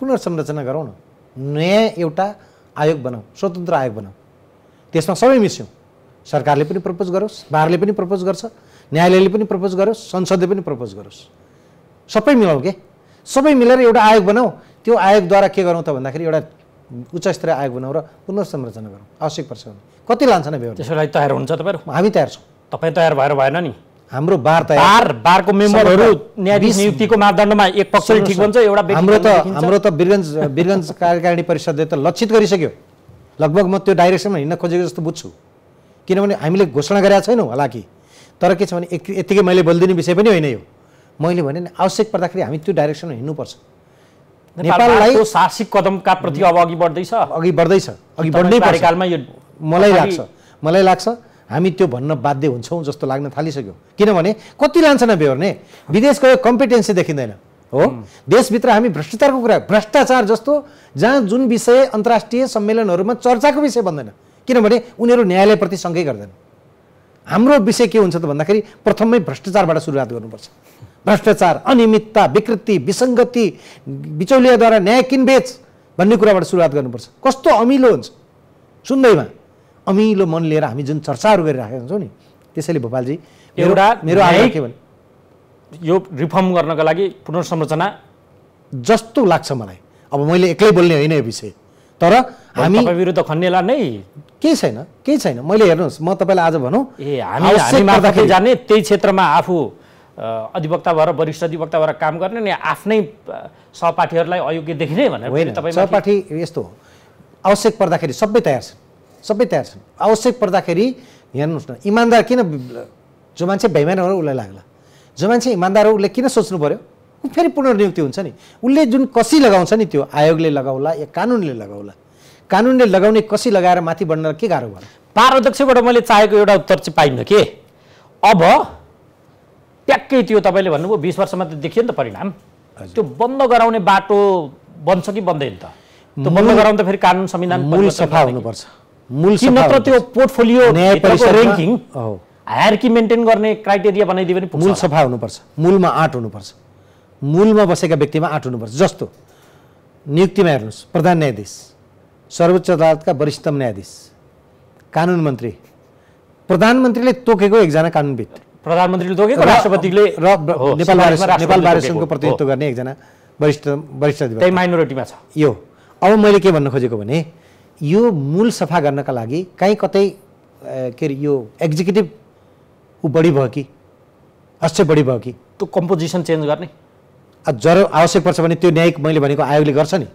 [SPEAKER 3] पुनर्संरचना गरौँ न। नयाँ एउटा आयोग बनाऊ स्वतन्त्र आयोग बनाऊ। त्यसमा सबै मिस्यौँ। सरकारले पनि प्रपोज गरोस् बारले पनि प्रपोज गर्छ न्यायालयले पनि प्रपोज गरोस् संसदले पनि प्रपोज गरोस्। सबै मिलाउँ के? सबै मिलेर एउटा आयोग बनाऊ। त्यो आयोगद्वारा के गरौँ त भन्दाखेरि एउटा उच्च स्तरीय आयोग बनाऊ र पुनर्संरचना गरौँ। आवश्यक पर्छ कति लान्छ न
[SPEAKER 2] त्यसको लागि तयार हुन्छ तपाईँहरू?
[SPEAKER 3] हामी तयार छौँ।
[SPEAKER 2] तपाईँ तयार भएर भएन नि?
[SPEAKER 3] हाम्रो बार तयार
[SPEAKER 2] बार बारको मेम्बरहरू न्यायाधीश नियुक्तिको मापदण्डमा एक पक्षले ठिक भन्छ एउटा
[SPEAKER 3] हाम्रो त। हाम्रो त वीरगञ्ज वीरगञ्ज कार्यकारिणी परिषदले त लक्षित गरिसक्यो। लगभग म त्यो डाइरेक्सनमा हिँड्न खोजेको जस्तो बुझ्छु। किनभने हामीले घोषणा गरेका छैनौँ होला कि। तर के छ भने यत्तिकै मैले बोलिदिने विषय पनि होइन यो। मैले भने आवश्यक पर्दाखेरि हामी त्यो डाइरेक्सनमा हिँड्नुपर्छ।
[SPEAKER 2] नेपाललाई साहसिक कदमका प्रति अब अघि बढ्दैछ।
[SPEAKER 3] अघि बढ्दैछ। अघि बढ्नै
[SPEAKER 2] कार्यकालमा यो
[SPEAKER 3] मलाई लाग्छ। मलाई लाग्छ हामी त्यो भन्न बाध्य हुन्छौँ जस्तो लाग्न थालिसक्यो। किनभने कति लान्छ न बेहोर्ने विदेश गयो कम्पिटेन्सी देखिँदैन हो? देशभित्र हामी भ्रष्टाचारको कुरा भ्रष्टाचार जस्तो जहाँ जुन विषय अन्तर्राष्ट्रिय सम्मेलनहरूमा चर्चाको विषय बन्दैन किनभने उनीहरू न्यायालयप्रति सँगै गर्दैन। हाम्रो विषय के हुन्छ त भन्दाखेरि प्रथममै भ्रष्टाचारबाट सुरुवात गर्नुपर्छ। भ्रष्टाचार अनियमितता विकृति विसङ्गति बिचौलियाद्वारा न्याय किनबेच भन्ने कुराबाट सुरुवात गर्नुपर्छ। कस्तो अमिलो हुन्छ। सुन्दैमा। अमिलो मन लिएर हामी जुन चर्चाहरू गरिराखेका हुन्छौँ नि त्यसैले भोपालजी
[SPEAKER 2] एउटा
[SPEAKER 3] मेरो आग्रह के भने
[SPEAKER 2] यो रिफर्म गर्नका लागि पुनर्संरचना
[SPEAKER 3] जस्तो लाग्छ मलाई। अब मैले एक्लै बोल्ने होइन यो विषय। तर हामी
[SPEAKER 2] विरुद्ध खन्नेला नै।
[SPEAKER 3] केही छैन केही छैन। मैले हेर्नुहोस् म तपाईँलाई आज भनौँ
[SPEAKER 2] ए हामी जाने त्यही क्षेत्रमा आफू अधिवक्ता भएर वरिष्ठ अधिवक्ता भएर काम गर्ने नि आफ्नै सहपाठीहरूलाई अयोग्य देखिने भनेर तपाईँ
[SPEAKER 3] सहपाठी यस्तो हो। आवश्यक पर्दाखेरि सबै तयार छन्। सबै तयार छन्। आवश्यक पर्दाखेरि हेर्नुहोस् न इमान्दार किन जो मान्छे बेइमान हो उसलाई लाग्ला? जो मान्छे इमान्दार हो उसले किन सोच्नु पर्यो? ऊ फेरि पुनर्नियुक्ति हुन्छ नि। उसले जुन कसी लगाउँछ नि त्यो आयोगले लगाउला या कानुनले लगाउला? कानुनले लगाउने कसी लगाएर माथि बढ्न के गाह्रो भयो?
[SPEAKER 2] पार अध्यक्षबाट मैले चाहेको एउटा उत्तर चाहिँ पाइनँ के? अब ट्याक्कै त्यो तपाईँले भन्नुभयो बिस वर्षमा त देखियो नि त परिणाम। त्यो बन्द गराउने बाटो बन्छ कि बन्दैन त? त्यो बन्द गराउनु त फेरि कानुन संविधान
[SPEAKER 3] मूल सफा? हुनुपर्छ। मूल
[SPEAKER 2] नत्र त्यो। Portfolio ranking. हायरकी मेन्टेन गर्ने क्राइटेरिया बनाइदियो भने
[SPEAKER 3] मूल। सफा हुनुपर्छ मूलमा आँट हुनुपर्छ मूलमा बसेका व्यक्तिमा आँट हुनुपर्छ जस्तो नियुक्तिमा हेर्नुहोस् प्रधान न्यायाधीश सर्वोच्च अदालतका वरिष्ठतम न्यायाधीश कानुन मन्त्री प्रधानमन्त्रीले तोकेको एकजना कानुनविद
[SPEAKER 2] प्रधानमन्त्रीले तोकेको राष्ट्रपतिले
[SPEAKER 3] र नेपाल नेपाल बार सङ्घको। प्रतिनिधित्व गर्ने एकजना वरिष्ठ वरिष्ठ
[SPEAKER 2] माइनोरिटीमा छ
[SPEAKER 3] यो अब मैले के भन्न खोजेको भने यो मूल सफा गर्नका लागि काहीँ कतै के अरे यो एक्जिक्युटिभ ऊ बढी भयो कि? हस्य बढी भयो कि?
[SPEAKER 2] त्यो कम्पोजिसन चेन्ज गर्ने।
[SPEAKER 3] जरो आवश्यक पर्छ भने त्यो न्यायिक मैले भनेको आयोगले गर्छ नि।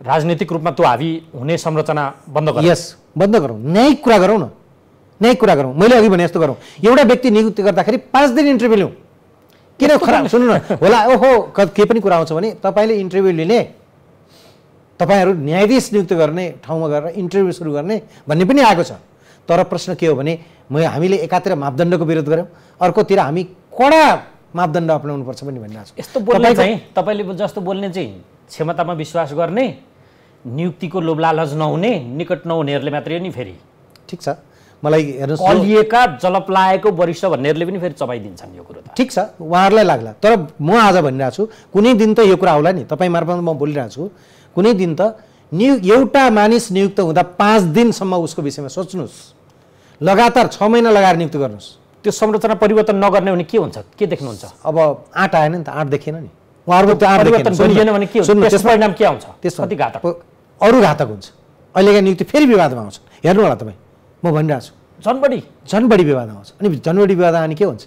[SPEAKER 2] राजनीतिक रूपमा त्यो हावी हुने संरचना बन्द गर्ने
[SPEAKER 3] यस बन्द गरौँ। न्यायिक कुरा गरौँ न। न्यायिक कुरा गरौँ। मैले अघि भने जस्तो गरौँ। एउटा व्यक्ति नियुक्ति गर्दाखेरि पाँच दिन इन्टरभ्यू लिउँ। किन खराब सुन्नु न। होला ओहो के पनि कुरा आउँछ भने तपाईँले इन्टरभ्यू लिने तपाईँहरू न्यायाधीश नियुक्त गर्ने ठाउँमा गएर इन्टरभ्यू सुरु गर्ने भन्ने पनि आएको छ। तर प्रश्न के हो भने म हामीले एकातिर मापदण्डको विरोध गऱ्यौँ अर्कोतिर हामी कडा मापदण्ड अप्नाउनुपर्छ पनि भनिरहेको छु।
[SPEAKER 2] यस्तो बोल्ने चाहिँ तपाईँले जस्तो बोल्ने चाहिँ क्षमतामा विश्वास गर्ने नियुक्तिको लोभ लालच नहुने निकट नहुनेहरूले मात्रै हो नि फेरि।
[SPEAKER 3] ठिक छ। मलाई हेर्नुहोस् जो-
[SPEAKER 2] कलिएका जलप लागेको वरिष्ठ भन्नेहरूले पनि फेरि चपाइदिन्छन् यो कुरो त।
[SPEAKER 3] ठिक छ उहाँहरूलाई लाग्ला। तर म आज भनिरहेको छु कुनै दिन त यो कुरा आउला नि। तपाईँ मार्फत म बोलिरहेको छु कुनै दिन त नियु एउटा मानिस नियुक्त हुँदा पाँच दिनसम्म उसको विषयमा सोच्नुहोस्। लगातार छ महिना लगाएर नियुक्त गर्नुहोस्।
[SPEAKER 2] त्यो संरचना परिवर्तन नगर्ने भने के हुन्छ? के देख्नुहुन्छ?
[SPEAKER 3] अब आँट आएन नि त आँट देखिएन नि। उहाँहरूको त्यो आँट देखेन।
[SPEAKER 2] गरिएन भने के हुन्छ? परिणाम के आउँछ?
[SPEAKER 3] त्यसमा
[SPEAKER 2] कति घातक।
[SPEAKER 3] अरू घातक हुन्छ। अहिलेका नियुक्ति फेरि विवादमा आउँछ। हेर्नु होला तपाईँ। म भनिरहेको छु।
[SPEAKER 2] झन् बढी
[SPEAKER 3] झन् बढी विवादमा आउँछ। अनि झन् बढी विवाद आउने के हुन्छ?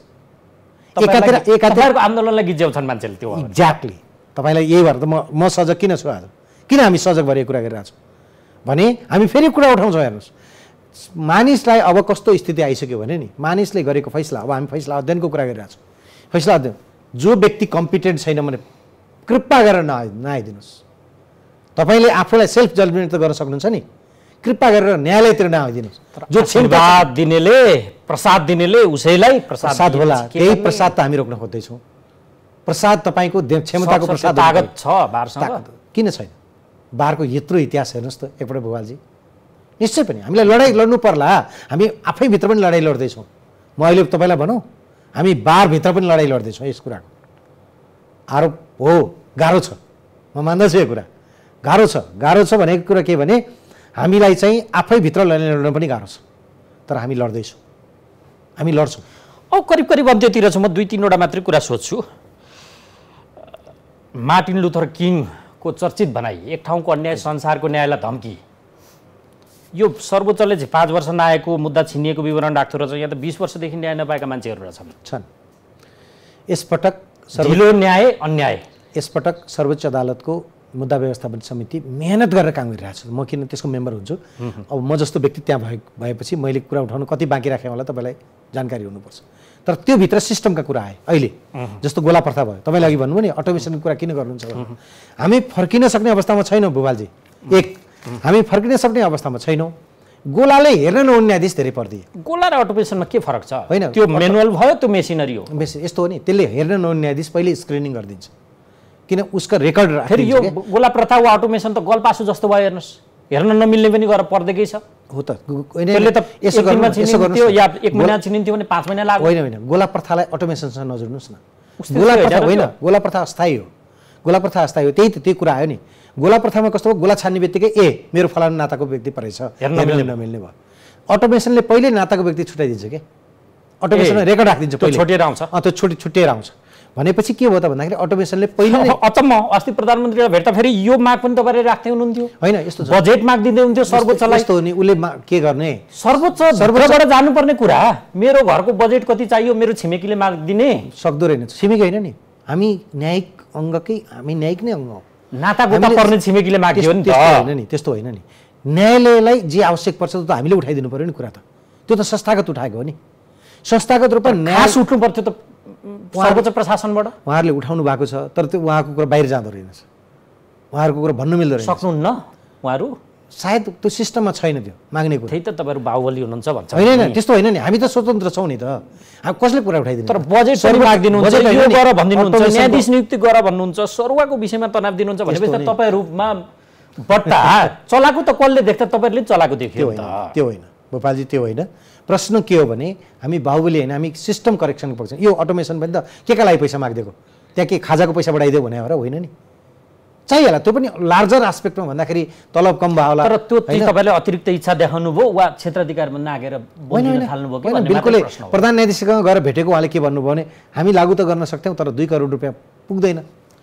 [SPEAKER 3] एकातिर एकातिर
[SPEAKER 2] आन्दोलनलाई गिज्याउँछन् मान्छेले त्यो
[SPEAKER 3] एक्ज्याक्टली तपाईँलाई यही भएर त म म सजग किन छु आज? किन हामी सजग भएर यो कुरा गरिरहेको छौँ भने हामी फेरि कुरा उठाउँछौँ हेर्नुहोस्। मानिसलाई अब कस्तो स्थिति आइसक्यो भने नि मानिसले गरेको फैसला अब हामी फैसला अध्ययनको कुरा गरिरहेको छौँ फैसला अध्ययन जो व्यक्ति कम्पिटेन्ट छैन भने कृपा गरेर नआइ नआइदिनुहोस्। तपाईँले आफूलाई सेल्फ जजमेन्ट त गर्न सक्नुहुन्छ नि। कृपा गरेर न्यायालयतिर नआइदिनुहोस्। जो
[SPEAKER 2] आशीर्वाद दिनेले प्रसाद दिनेले उसैलाई प्रसाद
[SPEAKER 3] प्रसाद होला। त्यही? प्रसाद त हामी रोक्न खोज्दैछौँ। प्रसाद तपाईँको क्षमताको प्रसाद किन छैन? बारको यत्रो इतिहास हेर्नुहोस् त एकपल्ट भोपालजी। निश्चय पनि हामीलाई लडाइँ लड्नु पर्ला। हामी आफैभित्र पनि लडाइँ लड्दैछौँ। म अहिले तपाईँलाई भनौँ हामी बारभित्र पनि लडाइँ लड्दैछौँ यस कुराको। आरोप हो गाह्रो छ। म मान्दछु यो कुरा। गाह्रो छ। गाह्रो छ भनेको कुरा के भने हामीलाई चाहिँ आफैभित्र लडाइँ लड्न पनि गाह्रो छ। तर हामी लड्दैछौँ। हामी लड्छौँ।
[SPEAKER 2] औ करिब करिब अन्त्यतिर छु म दुई तिनवटा मात्रै कुरा सोध्छु। मार्टिन लुथर किङको चर्चित भनाइ एक ठाउँको अन्याय संसारको न्यायलाई धम्की। यो सर्वोच्चले पाँच वर्ष नआएको मुद्दा छिनिएको विवरण राख्दो रहेछ यहाँ त बिस वर्षदेखि न्याय नपाएका मान्छेहरू रहेछन्।
[SPEAKER 3] छन्। यसपटक
[SPEAKER 2] ढिलो न्याय अन्याय।
[SPEAKER 3] यसपटक सर्वोच्च अदालतको मुद्दा व्यवस्थापन समिति मेहनत गरेर काम गरिरहेको छु म किन त्यसको मेम्बर हुन्छु? अब म जस्तो व्यक्ति त्यहाँ भए भएपछि मैले कुरा उठाउनु कति बाँकी राखेँ होला तपाईँलाई जानकारी हुनुपर्छ। तर त्योभित्र सिस्टमका कुरा आए अहिले। जस्तो गोला प्रथा भयो। तपाईँले अघि भन्नुभयो नि अटोमेसनको कुरा किन गर्नुहुन्छ। हामी फर्किन सक्ने अवस्थामा छैनौँ भूपालजी एक हामी फर्किन सक्ने अवस्थामा छैनौँ। गोलाले हेर्न नहुने न्यायाधीश धेरै परिदिए।
[SPEAKER 2] गोला र अटोमेसनमा के फरक छ?
[SPEAKER 3] होइन,
[SPEAKER 2] त्यो मेनुअल भयो त्यो मेसिनरी हो।
[SPEAKER 3] बेसी यस्तो हो नि। त्यसले हेर्न नहुने न्यायाधीश पहिले स्क्रिनिङ गरिदिन्छ। किन उसको रेकर्ड
[SPEAKER 2] फेरि यो। गोला प्रथा वा अटोमेसन त गलपासु जस्तो भयो हेर्नुहोस्। हेर्न नमिल्ने पनि गरेर पर्दैकै छ।
[SPEAKER 3] हो त।
[SPEAKER 2] एक या महिना छिनिन्थ्यो भने पाँच महिना लाग्यो?
[SPEAKER 3] होइन होइन। गोला प्रथालाई अटोमेसनसँग नजोड्नुहोस् न। गोला प्रथा
[SPEAKER 2] होइन?
[SPEAKER 3] गोला प्रथा अस्थायी हो। गोला प्रथा अस्थायी हो। त्यही त त्यही कुरा आयो नि। गोला प्रथामा कस्तो हो गोला छान्ने बित्तिकै ए मेरो फलानु नाताको व्यक्ति परेछ।
[SPEAKER 2] हेर्न नमिल्ने।
[SPEAKER 3] भयो। अटोमेसनले पहिले नाताको व्यक्ति छुट्याइदिन्छ कि? अटोमेसनले
[SPEAKER 2] ए,
[SPEAKER 3] रेकर्ड राखिदिन्छ
[SPEAKER 2] छुट्टिएर आउँछ।
[SPEAKER 3] अँ, त्यो छुट्टी छुट्टिएर आउँछ। भनेपछि के भयो त भन्दाखेरि अटोमेसनले पहिले
[SPEAKER 2] अचम्म अस्ति प्रधानमन्त्रीलाई भेट्दा फेरि यो माग पनि तपाईँले राख्दै हुनुहुन्थ्यो।
[SPEAKER 3] होइन यस्तो
[SPEAKER 2] बजेट माग दिँदै हुन्थ्यो सर्वोच्चलाई।
[SPEAKER 3] यस्तो हो नि उसले के गर्ने?
[SPEAKER 2] सर्वोच्च सर्वोच्चबाट जानुपर्ने कुरा। मेरो घरको बजेट कति चाहियो मेरो छिमेकीले माग दिने।
[SPEAKER 3] सक्दो रहेन। छिमेकी होइन नि। हामी न्यायिक अङ्गकै हामी न्यायिक नै अङ्ग हौ।
[SPEAKER 2] नाता गोता पर्ने छिमेकीले माग्यो नि
[SPEAKER 3] त्यस्तो होइन नि त्यस्तो होइन नि। न्यायालयलाई जे आवश्यक पर्छ त्यो त हामीले उठाइदिनु पऱ्यो नि कुरा त। त्यो त संस्थागत उठाएको हो नि। संस्थागत रूपमा न्याय
[SPEAKER 2] खास उठ्नु पर्थ्यो त सर्वोच्च प्रशासनबाट?
[SPEAKER 3] उहाँहरूले उठाउनु भएको छ तर त्यो उहाँको कुरा बाहिर जाँदो रहेनछ। उहाँहरूको कुरा भन्नु मिल्दो रहेछ
[SPEAKER 2] सक्नुहुन्न उहाँहरू?
[SPEAKER 3] सायद त्यो सिस्टममा छैन त्यो माग्ने कुरा।
[SPEAKER 2] त्यही त तपाईँहरू बाहुबली हुनुहुन्छ भन्छ।
[SPEAKER 3] होइन होइन त्यस्तो होइन नि हामी त स्वतन्त्र छौँ नि त। हामी कसले कुरा उठाइदिनु?
[SPEAKER 2] तर बजेट मागिदिनुहुन्छ गर भनिदिनुहुन्छ न्यायाधीश नियुक्ति गर भन्नुहुन्छ सरुवाको विषयमा तनाव दिनुहुन्छ भनेपछि त। तपाईँहरूमा बट्टा। <laughs> चलाएको त कसले देख्छ तपाईँहरूले चलाएको देख्यो
[SPEAKER 3] त्यो होइन भोपालजी त्यो होइन। प्रश्न के हो भने हामी बाहुबली होइन हामी सिस्टम करेक्सनको पक्ष यो अटोमेसन पनि त के का लागि पैसा मागिदिएको? त्यहाँ के खाजाको पैसा बढाइदियो भने हो र होइन नि। चाहिहाल्ला त्यो पनि लार्जर एस्पेक्टमा भन्दाखेरि तलब कम भयो होला।
[SPEAKER 2] तर त्यो? तपाईँले अतिरिक्त इच्छा देखाउनु भयो वा क्षेत्राधिकारमा नागेर
[SPEAKER 3] होइन बिल्कुलै। प्रधान न्यायाधीशसँग गएर भेटेको उहाँले के भन्नुभयो भने हामी लागू त गर्न सक्थ्यौँ तर दुई करोड रुपियाँ पुग्दैन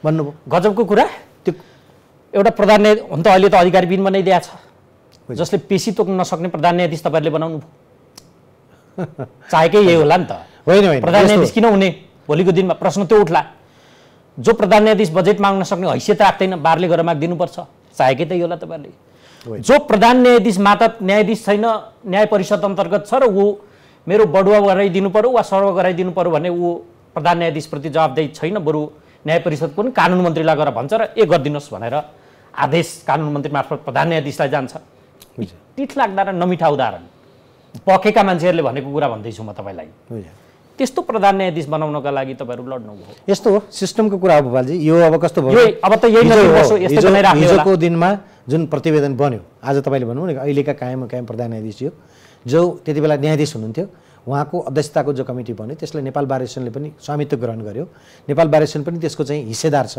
[SPEAKER 3] भन्नुभयो।
[SPEAKER 2] गजबको कुरा?
[SPEAKER 3] त्यो
[SPEAKER 2] एउटा प्रधान न्यायाधीश हुन त अहिले त अधिकार बिन बनाइदिएको छ। जसले पेसी तोक्न नसक्ने प्रधान न्यायाधीश तपाईँहरूले बनाउनु भयो। चाहेकै यही होला नि त।
[SPEAKER 3] होइन होइन
[SPEAKER 2] प्रधान न्यायाधीश किन हुने? भोलिको दिनमा प्रश्न त्यो उठला। जो प्रधान न्यायाधीश बजेट माग्न सक्ने हैसियत राख्दैन बारले गरेर मागिदिनुपर्छ चाहेकै त्यही होला तपाईँहरूले। जो प्रधान न्यायाधीश मात्र न्यायाधीश छैन न्याय परिषद अन्तर्गत छ र ऊ मेरो बढुवा गराइदिनु पऱ्यो वा सर्व गराइदिनु पऱ्यो भने ऊ प्रधान न्यायाधीशप्रति जवाबदेही छैन बरु न्याय परिषद पनि कानुन मन्त्रीलाई गएर भन्छ र ए गरिदिनुहोस् भनेर आदेश कानुन मन्त्री मार्फत प्रधान न्यायाधीशलाई जान्छ। तिठ लाग्दा र नमिठा उदाहरण। पकेका मान्छेहरूले भनेको कुरा भन्दैछु म तपाईँलाई। त्यस्तो प्रधान न्यायाधीश बनाउनका लागि तपाईँहरू लड्नुभयो
[SPEAKER 3] यस्तो हो सिस्टमको कुरा हो भोपालजी यो अब कस्तो भयो?
[SPEAKER 2] यो अब त यही।
[SPEAKER 3] हिजोको दिनमा जुन प्रतिवेदन बन्यो आज तपाईँले भन्नु भने अहिलेका कायम कायम प्रधान न्यायाधीश थियो जो त्यति बेला न्यायाधीश हुनुहुन्थ्यो उहाँको अध्यक्षताको जो कमिटी बन्यो त्यसलाई नेपाल बार एसोसिएसनले पनि स्वामित्व ग्रहण गर्यो। नेपाल बार एसोसिएसन पनि त्यसको चाहिँ हिस्सेदार छ।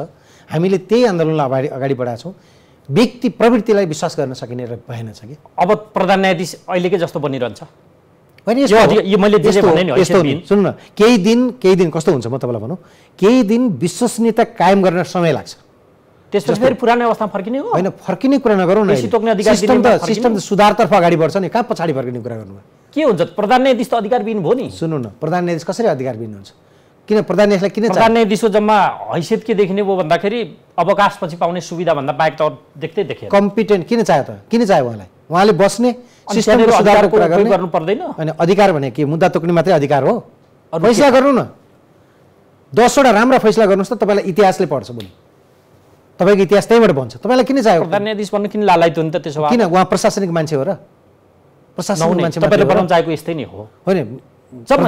[SPEAKER 3] हामीले त्यही आन्दोलनलाई अगाडि अगाडि बढाएको छौँ। व्यक्ति प्रवृत्तिलाई विश्वास गर्न सकिने र भएन छ कि?
[SPEAKER 2] अब प्रधान न्यायाधीश अहिलेकै जस्तो बनिरहन्छ।
[SPEAKER 3] सुन्नु केही दिन केही दिन कस्तो हुन्छ म तपाईँलाई भनौँ। केही दिन विश्वसनीयता कायम गर्न समय लाग्छ।
[SPEAKER 2] त्यसपछि फेरि पुरानो अवस्थामा फर्किने हो।
[SPEAKER 3] होइन फर्किने कुरा नगरौँ न
[SPEAKER 2] अधिकार
[SPEAKER 3] सिस्टम त
[SPEAKER 2] फर्किने?
[SPEAKER 3] सिस्टम त सुधारतर्फ अगाडि बढ्छ नि। कहाँ पछाडि फर्किने कुरा गर्नु
[SPEAKER 2] के हुन्छ? प्रधान न्यायाधीश त अधिकारविहीन भयो नि।
[SPEAKER 3] सुन्नु न प्रधान न्यायाधीश कसरी अधिकार दिनुहुन्छ? किन प्रधान न्यायाधीशलाई किन
[SPEAKER 2] प्रधान न्यायाधीशको जम्मा हैसियत के देखिने भयो भन्दाखेरि अवकाशपछि पाउने सुविधा भन्दा बाहेक त देख्दै देखेन।
[SPEAKER 3] कम्पिटेन्ट किन चाह्यो त? किन चाह्यो उहाँलाई? उहाँले बस्ने गर्ने।
[SPEAKER 2] पर्दैन।
[SPEAKER 3] अनि अधिकार भने के? मुद्दा तोक्ने मात्रै अधिकार हो? फैसला गर्नु न। दसवटा राम्रा फैसला गर्नुहोस् त तपाईँलाई इतिहासले पढ्छ भोलि तपाईँको इतिहास त्यहीँबाट भन्छ तपाईँलाई किन चाह्यो?
[SPEAKER 2] प्रधान न्यायाधीश भन्नु किन लालाइतो नि त त्यसो भए?
[SPEAKER 3] किन? उहाँ प्रशासनिक मान्छे हो र। प्रशासनिक मान्छे
[SPEAKER 2] तपाईँले
[SPEAKER 3] हो?
[SPEAKER 2] बनाउन चाहेको यस्तै नै हो।
[SPEAKER 3] होइन।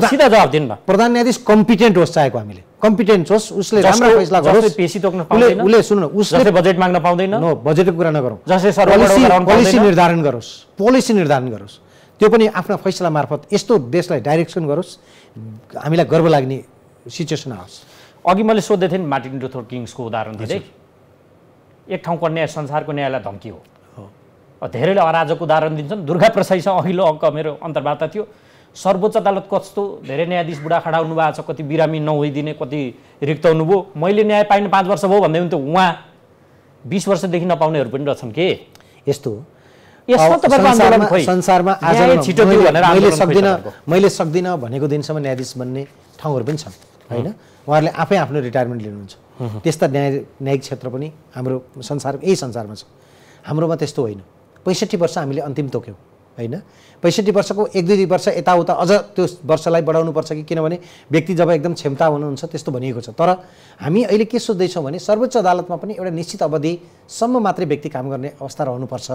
[SPEAKER 2] सिधा जवाब दिनु
[SPEAKER 3] प्रधान न्यायाधीश कम्पिटेन्ट होस् चाहेको हामीले। कम्पिटेन्ट होस् उसले राम्रो फैसला गरोस्।
[SPEAKER 2] पेशी तोक्न पाउँदैन।
[SPEAKER 3] उसले सुन्नु न उसले
[SPEAKER 2] बजेट माग्न पाउँदैन।
[SPEAKER 3] नो बजेटको कुरा नगरौँ।
[SPEAKER 2] जसले
[SPEAKER 3] पोलिसी। निर्धारण गरोस्। पोलिसी निर्धारण गरोस्। त्यो पनि आफ्ना फैसला मार्फत यस्तो देशलाई डाइरेक्सन गरोस्। हामीलाई गर्व लाग्ने सिचुएसन आओस्।
[SPEAKER 2] अघि मैले सोध्दै थिएँ नि मार्टिन लुथर किङ्सको उदाहरण दिँदै। एक ठाउँको न्याय संसारको न्यायलाई धम्की हो। धेरैले अराजक उदाहरण दिन्छन्। दुर्गा प्रसाईसँग अघिल्लो अङ्क मेरो अन्तर्वार्ता थियो। सर्वोच्च अदालत कस्तो? धेरै न्यायाधीश बुढाखाडा हुनु भएको छ कति बिरामी नहोइदिने कति रिक्त हुनुभयो। मैले न्याय पाइनु पाँच वर्ष भयो भन्दै हुन्थ्यो उहाँ बिस वर्षदेखि नपाउनेहरू पनि रहेछन् के?
[SPEAKER 3] यस्तो। मैले सक्दिनँ भनेको दिनसम्म न्यायाधीश बन्ने ठाउँहरू पनि छन् होइन? उहाँहरूले आफै आफ्नो रिटायरमेन्ट लिनुहुन्छ। त्यस्ता न्याय न्यायिक क्षेत्र पनि हाम्रो संसार यही संसारमा छ। हाम्रोमा त्यस्तो होइन। पैँसठी वर्ष हामीले अन्तिम तोक्यौँ। होइन? पैँसठी वर्षको एक दुई वर्ष यताउता अझ त्यो वर्षलाई बढाउनु पर्छ कि किनभने व्यक्ति जब एकदम क्षमता हुनुहुन्छ त्यस्तो भनिएको छ। तर हामी अहिले के सोच्दैछौँ भने सर्वोच्च अदालतमा पनि एउटा निश्चित अवधिसम्म मात्रै व्यक्ति काम गर्ने अवस्था रहनुपर्छ।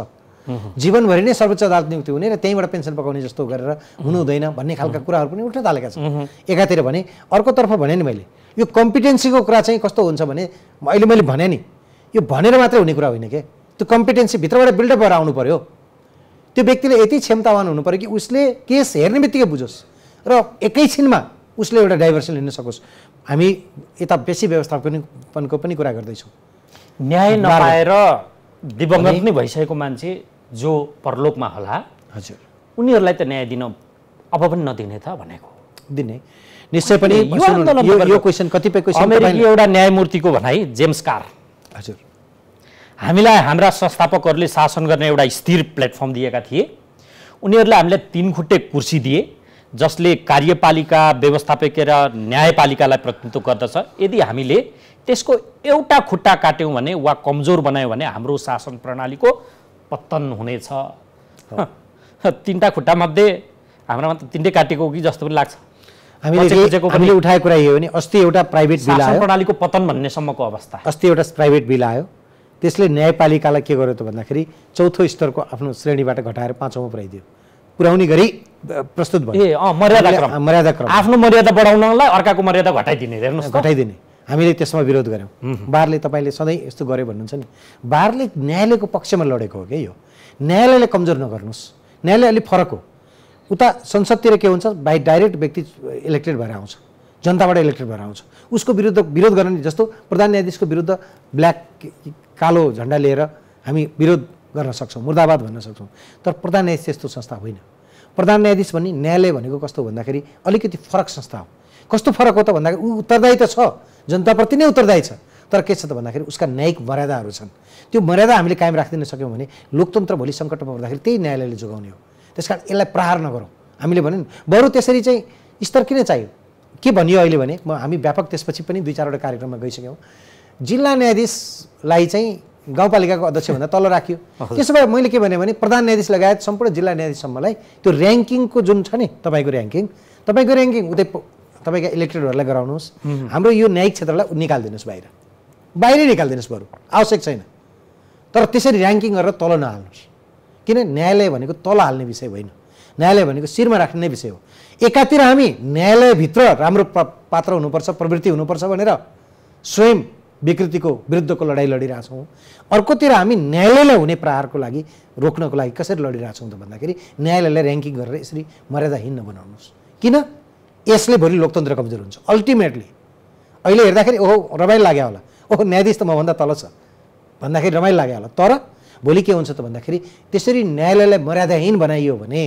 [SPEAKER 3] जीवनभरि नै सर्वोच्च अदालत नियुक्ति हुने र त्यहीँबाट पेन्सन पकाउने जस्तो गरेर हुनु हुँदैन भन्ने खालका कुराहरू पनि उठ्न थालेका छन्। एकातिर भने अर्कोतर्फ भने नि मैले यो कम्पिटेन्सीको कुरा चाहिँ कस्तो हुन्छ भने अहिले मैले भने नि यो भनेर मात्रै हुने कुरा होइन के? त्यो कम्पिटेन्सी भित्रबाट बिल्डअप भएर आउनु पर्यो। त्यो व्यक्तिले यति क्षमतावान हुनु पऱ्यो कि उसले केस हेर्ने बित्तिकै बुझोस्। र एकैछिनमा उसले एउटा डाइभर्सन लिन सकोस्। हामी यता पेसी व्यवस्थापनको पनि कुरा गर्दैछौँ।
[SPEAKER 2] न्याय। नपाएर दिवंगत नै भइसकेको मान्छे जो परलोकमा होला
[SPEAKER 3] हजुर।
[SPEAKER 2] उनीहरूलाई त न्याय दिन अब पनि नदिने त भनेको।
[SPEAKER 3] दिने। निश्चय पनि
[SPEAKER 2] यो
[SPEAKER 3] क्वेसन कतिपय क्वेसन
[SPEAKER 2] एउटा न्यायमूर्तिको भनाइ जेम्स कार
[SPEAKER 3] हजुर।
[SPEAKER 2] हामीलाई हाम्रा संस्थापकहरूले शासन गर्ने एउटा स्थिर प्लेटफर्म दिएका थिए। उनीहरूले हामीलाई तिन खुट्टे कुर्सी दिए जसले कार्यपालिका व्यवस्थापकीय र न्यायपालिकालाई प्रतिनिधित्व गर्दछ। यदि हामीले त्यसको एउटा खुट्टा काट्यौँ भने वा कमजोर बनायौँ भने हाम्रो शासन प्रणालीको पतन हुनेछ। तिनवटा खुट्टामध्ये हाम्रोमा त तिनटै काटेको हो कि जस्तो पनि लाग्छ।
[SPEAKER 3] हामीले उठाएको कुरा यो भने अस्ति एउटा प्राइभेट बिल
[SPEAKER 2] शासन
[SPEAKER 3] आयो।
[SPEAKER 2] प्रणालीको पतन भन्नेसम्मको अवस्था।
[SPEAKER 3] अस्ति एउटा प्राइभेट बिल आयो। त्यसले न्यायपालिकालाई के गर्यो त भन्दाखेरि चौथो स्तरको आफ्नो श्रेणीबाट घटाएर पाँचौँमा पुऱ्याइदियो। पुर्याउने गरी प्रस्तुत भयो।
[SPEAKER 2] ए अँ मर्यादा
[SPEAKER 3] मर्यादा क्रम।
[SPEAKER 2] आफ्नो मर्यादा बढाउनलाई अर्काको मर्यादा घटाइदिने हेर्नुहोस्।
[SPEAKER 3] घटाइदिने। हामीले त्यसमा विरोध गऱ्यौँ। बारले तपाईँले सधैँ यस्तो गर्यो भन्नुहुन्छ नि। बारले न्यायालयको पक्षमा लडेको हो क्या यो? न्यायालयलाई कमजोर नगर्नुहोस्। न्यायालय अलिक फरक हो। उता संसदतिर के हुन्छ? बाई डाइरेक्ट व्यक्ति इलेक्टेड भएर आउँछ। जनताबाट इलेक्टेड भएर आउँछ। उसको विरुद्ध विरोध गर्ने जस्तो प्रधान न्यायाधीशको विरुद्ध ब्ल्याक कालो झन्डा लिएर हामी विरोध गर्न सक्छौँ मुर्दाबाद भन्न सक्छौँ। तर प्रधान न्यायाधीश त्यस्तो संस्था होइन। प्रधान न्यायाधीश भने न्यायालय भनेको कस्तो भन्दाखेरि अलिकति फरक संस्था हो। कस्तो फरक हो त भन्दाखेरि ऊ उत्तरदायी त छ जनताप्रति नै उत्तरदायी छ। तर के छ त भन्दाखेरि उसका न्यायिक मर्यादाहरू छन्। त्यो मर्यादा हामीले कायम राखिदिन सक्यौँ भने लोकतन्त्र भोलि सङ्कटमा पर्दाखेरि त्यही न्यायालयले जोगाउने हो। त्यस कारण यसलाई प्रहार नगरौँ। हामीले भन्यो बरु त्यसरी चाहिँ स्तर किन चाहियो? के भनियो अहिले भने म हामी व्यापक त्यसपछि पनि दुई चारवटा कार्यक्रममा गइसक्यौँ। जिल्ला न्यायाधीशलाई चाहिँ गाउँपालिकाको अध्यक्षभन्दा तल राखियो। त्यसो भए मैले के भने भने प्रधान न्यायाधीश लगायत सम्पूर्ण जिल्ला न्यायाधीशसम्मलाई त्यो ऱ्याङ्किङको जुन छ नि तपाईँको ऱ्याङ्किङ तपाईँको ऱ्याङ्किङ उतै तपाईँका इलेक्टेडहरूलाई गराउनुहोस्। हाम्रो यो न्यायिक क्षेत्रलाई निकालिदिनुहोस् बाहिर। बाहिरै निकालिदिनुहोस् बरु आवश्यक छैन। तर त्यसरी ऱ्याङ्किङ गरेर तल नहाल्नुहोस्। किन? न्यायालय भनेको तल हाल्ने विषय होइन। न्यायालय भनेको शिरमा राख्ने विषय हो। एकातिर हामी न्यायालयभित्र राम्रो पात्र हुनुपर्छ प्रवृत्ति हुनुपर्छ भनेर स्वयं विकृतिको विरुद्धको लडाइँ लडिरहेछौँ। अर्कोतिर हामी न्यायालयलाई हुने प्रहारको लागि रोक्नको लागि कसरी लडिरहेछौँ त भन्दाखेरि न्यायालयलाई ऱ्याङ्किङ गरेर यसरी मर्यादाहीन नबनाउनुहोस्। किन? यसले भोलि लोकतन्त्र कमजोर हुन्छ। अल्टिमेटली अहिले हेर्दाखेरि ओहो रमाइलो लाग्यो होला। ओहो न्यायाधीश त मभन्दा तल छ। भन्दाखेरि रमाइलो लाग्यो होला। तर भोलि के हुन्छ त भन्दाखेरि त्यसरी न्यायालयलाई मर्यादाहीन बनाइयो भने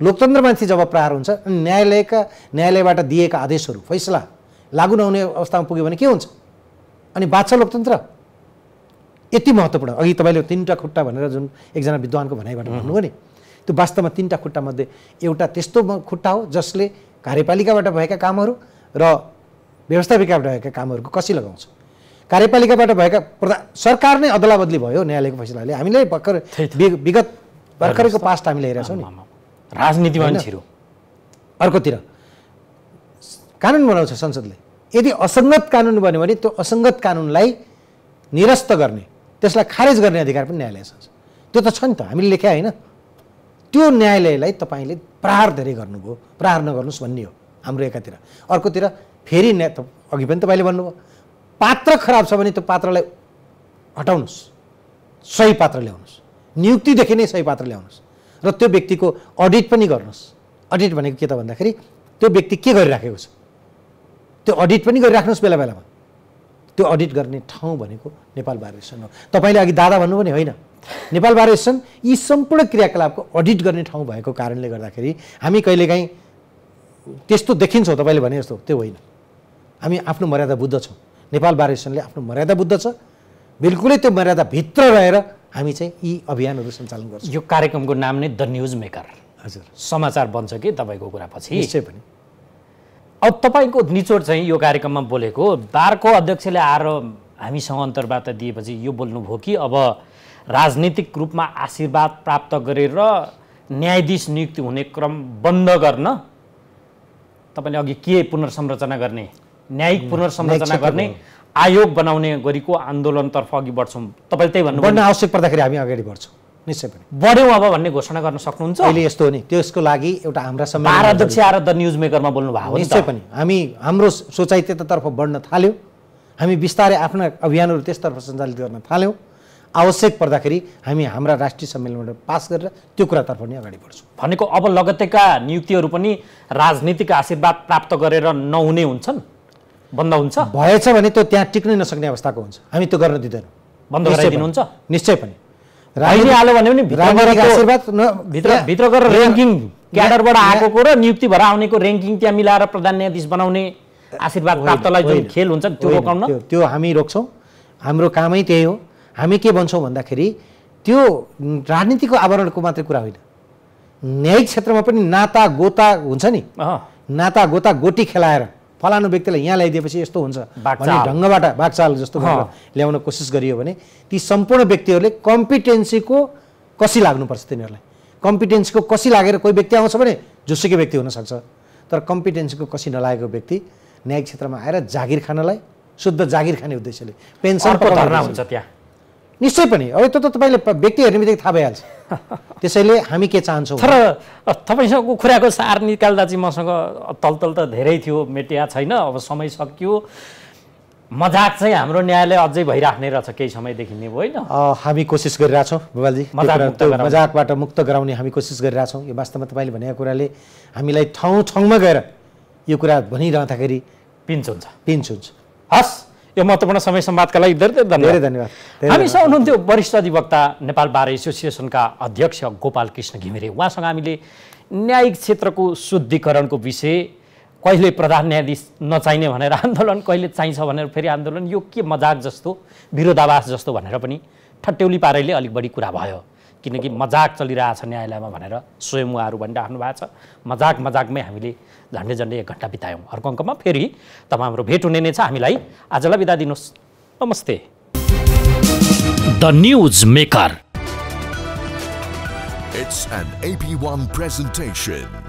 [SPEAKER 3] लोकतन्त्रमाथि जब प्रहार हुन्छ न्यायालयका न्यायालयबाट दिएका आदेशहरू फैसला लागु नहुने अवस्थामा पुग्यो भने के हुन्छ? अनि बाँच्छ लोकतन्त्र। यति महत्त्वपूर्ण। अघि तपाईँले तिनवटा खुट्टा भनेर जुन एकजना विद्वानको भनाइबाट भन्नुभयो नि त्यो वास्तवमा तिनवटा खुट्टामध्ये एउटा त्यस्तो खुट्टा हो जसले कार्यपालिकाबाट भएका कामहरू र व्यवस्थापिकाबाट भएका कामहरूको कसी लगाउँछ। कार्यपालिकाबाट भएका प्रधान सरकार नै अदला बदली भयो न्यायालयको फैसलाले। हामीले भर्खर विगत भर्खरैको पास्ट हामीले हेरेका छौँ नि।
[SPEAKER 2] राजनीतिमा
[SPEAKER 3] अर्कोतिर। कानुन बनाउँछ संसदले। यदि असङ्गत कानुन बन्यो भने त्यो असङ्गत कानुनलाई निरस्त गर्ने त्यसलाई खारेज गर्ने अधिकार पनि न्यायालयसँग छ। त्यो त छ नि त हामीले लेख्या होइन। त्यो न्यायालयलाई तपाईँले प्रहार धेरै गर्नुभयो प्रहार नगर्नुहोस् भन्ने हो हाम्रो एकातिर। अर्कोतिर फेरि न्या त- अघि पनि तपाईँले भन्नुभयो पात्र खराब छ भने त्यो पात्रलाई हटाउनुहोस् सही पात्र ल्याउनुहोस् नियुक्तिदेखि नै सही पात्र ल्याउनुहोस् र त्यो व्यक्तिको अडिट पनि गर्नुहोस्। अडिट भनेको के त भन्दाखेरि त्यो व्यक्ति के गरिराखेको छ? त्यो अडिट पनि गरिराख्नुहोस् बेला बेलामा। त्यो अडिट गर्ने ठाउँ भनेको नेपाल बार एसोसिएसन हो। तपाईँले अघि दादा भन्नुभयो नि होइन? नेपाल बार एसोसिएसन यी सम्पूर्ण क्रियाकलापको अडिट गर्ने ठाउँ भएको कारणले गर्दाखेरि हामी कहिलेकाहीँ त्यस्तो देखिन्छौँ तपाईँले भने जस्तो। त्यो होइन। हामी आफ्नो मर्यादा बुद्ध छौँ। नेपाल बार एसोसिएसनले आफ्नो मर्यादा बुद्ध छ। बिल्कुलै त्यो मर्यादाभित्र रहेर हामी चाहिँ यी अभियानहरू सञ्चालन गर्छौँ।
[SPEAKER 2] यो कार्यक्रमको नाम नै द न्युज मेकर।
[SPEAKER 3] हजुर।
[SPEAKER 2] समाचार बन्छ कि तपाईँको कुरा पछि?
[SPEAKER 3] निश्चय पनि।
[SPEAKER 2] अब तपाईँको निचोड चाहिँ यो कार्यक्रममा बोलेको बारको अध्यक्षले आएर हामीसँग अन्तर्वार्ता दिएपछि यो बोल्नुभयो कि अब राजनीतिक रूपमा आशीर्वाद प्राप्त गरेर न्यायाधीश नियुक्ति हुने क्रम बन्द गर्न तपाईँले अघि के पुनर्संरचना गर्ने न्यायिक पुनर्संरचना गर्ने आयोग बनाउने गरीको आन्दोलनतर्फ अघि बढ्छौँ। तपाईँले त्यही भन्नु
[SPEAKER 3] बढ्न आवश्यक पर्दाखेरि हामी अगाडि बढ्छौँ। निश्चय पनि।
[SPEAKER 2] बढ्यौँ अब भन्ने घोषणा गर्न सक्नुहुन्छ।
[SPEAKER 3] अहिले यस्तो हो नि त्यसको लागि एउटा हाम्रा सम्मेलन
[SPEAKER 2] अध्यक्ष आएर द न्युज मेकरमा बोल्नु भएको
[SPEAKER 3] निश्चय पनि। हामी हाम्रो सोचाइ त्यतातर्फ बढ्न थाल्यौँ। हामी बिस्तारै आफ्ना अभियानहरू त्यसतर्फ सञ्चालित गर्न थाल्यौँ। आवश्यक पर्दाखेरि हामी हाम्रा राष्ट्रिय सम्मेलनबाट पास गरेर त्यो कुरातर्फ नै अगाडि बढ्छौँ।
[SPEAKER 2] भनेको अब लगत्तैका नियुक्तिहरू पनि राजनीतिक आशीर्वाद प्राप्त गरेर नहुने हुन्छन्? बन्द हुन्छ?
[SPEAKER 3] भएछ भने त्यो त्यहाँ टिक्नै नसक्ने अवस्थाको हुन्छ। हामी त्यो गर्न दिँदैनौँ।
[SPEAKER 2] बन्द गराइदिनुहुन्छ?
[SPEAKER 3] पनि। निश्चय पनि।
[SPEAKER 2] अहिले हाल्यो भने पनि भित्र भित्र ऱ्याङ्किङ क्याडरबाट आएको र नियुक्ति भएर आउनेको ऱ्याङ्किङ त्यहाँ मिलाएर प्रधान न्यायाधीश बनाउने आशीर्वाद प्राप्तलाई जुन खेल हुन्छ त्यो रोकाउन।
[SPEAKER 3] त्यो हामी रोक्छौँ। हाम्रो कामै त्यही हो। हामी के भन्छौँ भन्दाखेरि त्यो राजनीतिको आवरणको मात्रै कुरा होइन। न्यायिक क्षेत्रमा पनि नाता गोता हुन्छ नि। नाता गोता गोटी खेलाएर। फलानु व्यक्तिलाई यहाँ ल्याइदिएपछि यस्तो हुन्छ। भन्ने ढङ्गबाट बाघचाल जस्तो। ल्याउन कोसिस गरियो भने ती सम्पूर्ण व्यक्तिहरूले कम्पिटेन्सीको कसी लाग्नुपर्छ तिनीहरूलाई कम्पिटेन्सीको कसी लागेर कोही व्यक्ति आउँछ भने जोसुकै व्यक्ति हुनसक्छ तर कम्पिटेन्सीको कसी नलागेको व्यक्ति न्यायिक क्षेत्रमा आएर जागिर खानलाई शुद्ध जागिर खाने उद्देश्यले पेन्सन।
[SPEAKER 2] हुन्छ त्यहाँ
[SPEAKER 3] निश्चय पनि। अब त्यो त तपाईँले व्यक्ति हेर्ने बित्तिकै थाहा भइहाल्छ। <laughs> त्यसैले हामी के चाहन्छौँ?
[SPEAKER 2] तर तपाईँसँगको कुराको सार निकाल्दा चाहिँ मसँग तलतल त धेरै थियो मेटिया छैन अब समय सकियो। मजाक चाहिँ हाम्रो न्यायालय अझै भइराख्ने रहेछ केही समयदेखि नै होइन?
[SPEAKER 3] हामी कोसिस गरिरहेछौँ
[SPEAKER 2] गराउने।
[SPEAKER 3] मजाकबाट मुक्त गराउने हामी कोसिस गरिरहेछौँ। यो वास्तवमा तपाईँले भनेको कुराले हामीलाई ठाउँ ठाउँमा गएर यो कुरा भनिरहँदाखेरि
[SPEAKER 2] पिन्च हुन्छ।
[SPEAKER 3] पिन्च हुन्छ।
[SPEAKER 2] हस्। यो महत्त्वपूर्ण समय संवादका लागि धेरै धेरै
[SPEAKER 3] धेरै
[SPEAKER 2] धन्यवाद।
[SPEAKER 3] धन्यवाद।
[SPEAKER 2] हामीसँग हुनुहुन्थ्यो वरिष्ठ अधिवक्ता नेपाल बार एसोसिएसनका अध्यक्ष गोपाल कृष्ण घिमिरे। उहाँसँग हामीले न्यायिक क्षेत्रको शुद्धिकरणको विषय कहिले प्रधान न्यायाधीश नचाहिने भनेर आन्दोलन कहिले चाहिन्छ भनेर फेरि आन्दोलन यो के मजाक जस्तो विरोधाभास जस्तो भनेर पनि ठट्यौली पारैले अलिक बढी कुरा भयो। किनकि मजाक चलिरहेछ न्यायालयमा भनेर स्वयं उहाँहरू भनिराख्नु भएको छ। मजाक मजाकमै हामीले झन्डै झन्डै एक घन्टा बितायौँ। अर्को अङ्कमा फेरि तपाईँ हाम्रो भेट हुने नै छ। हामीलाई आजलाई बिदा दिनुहोस्। नमस्ते। The news maker.
[SPEAKER 1] It's an AP1 presentation.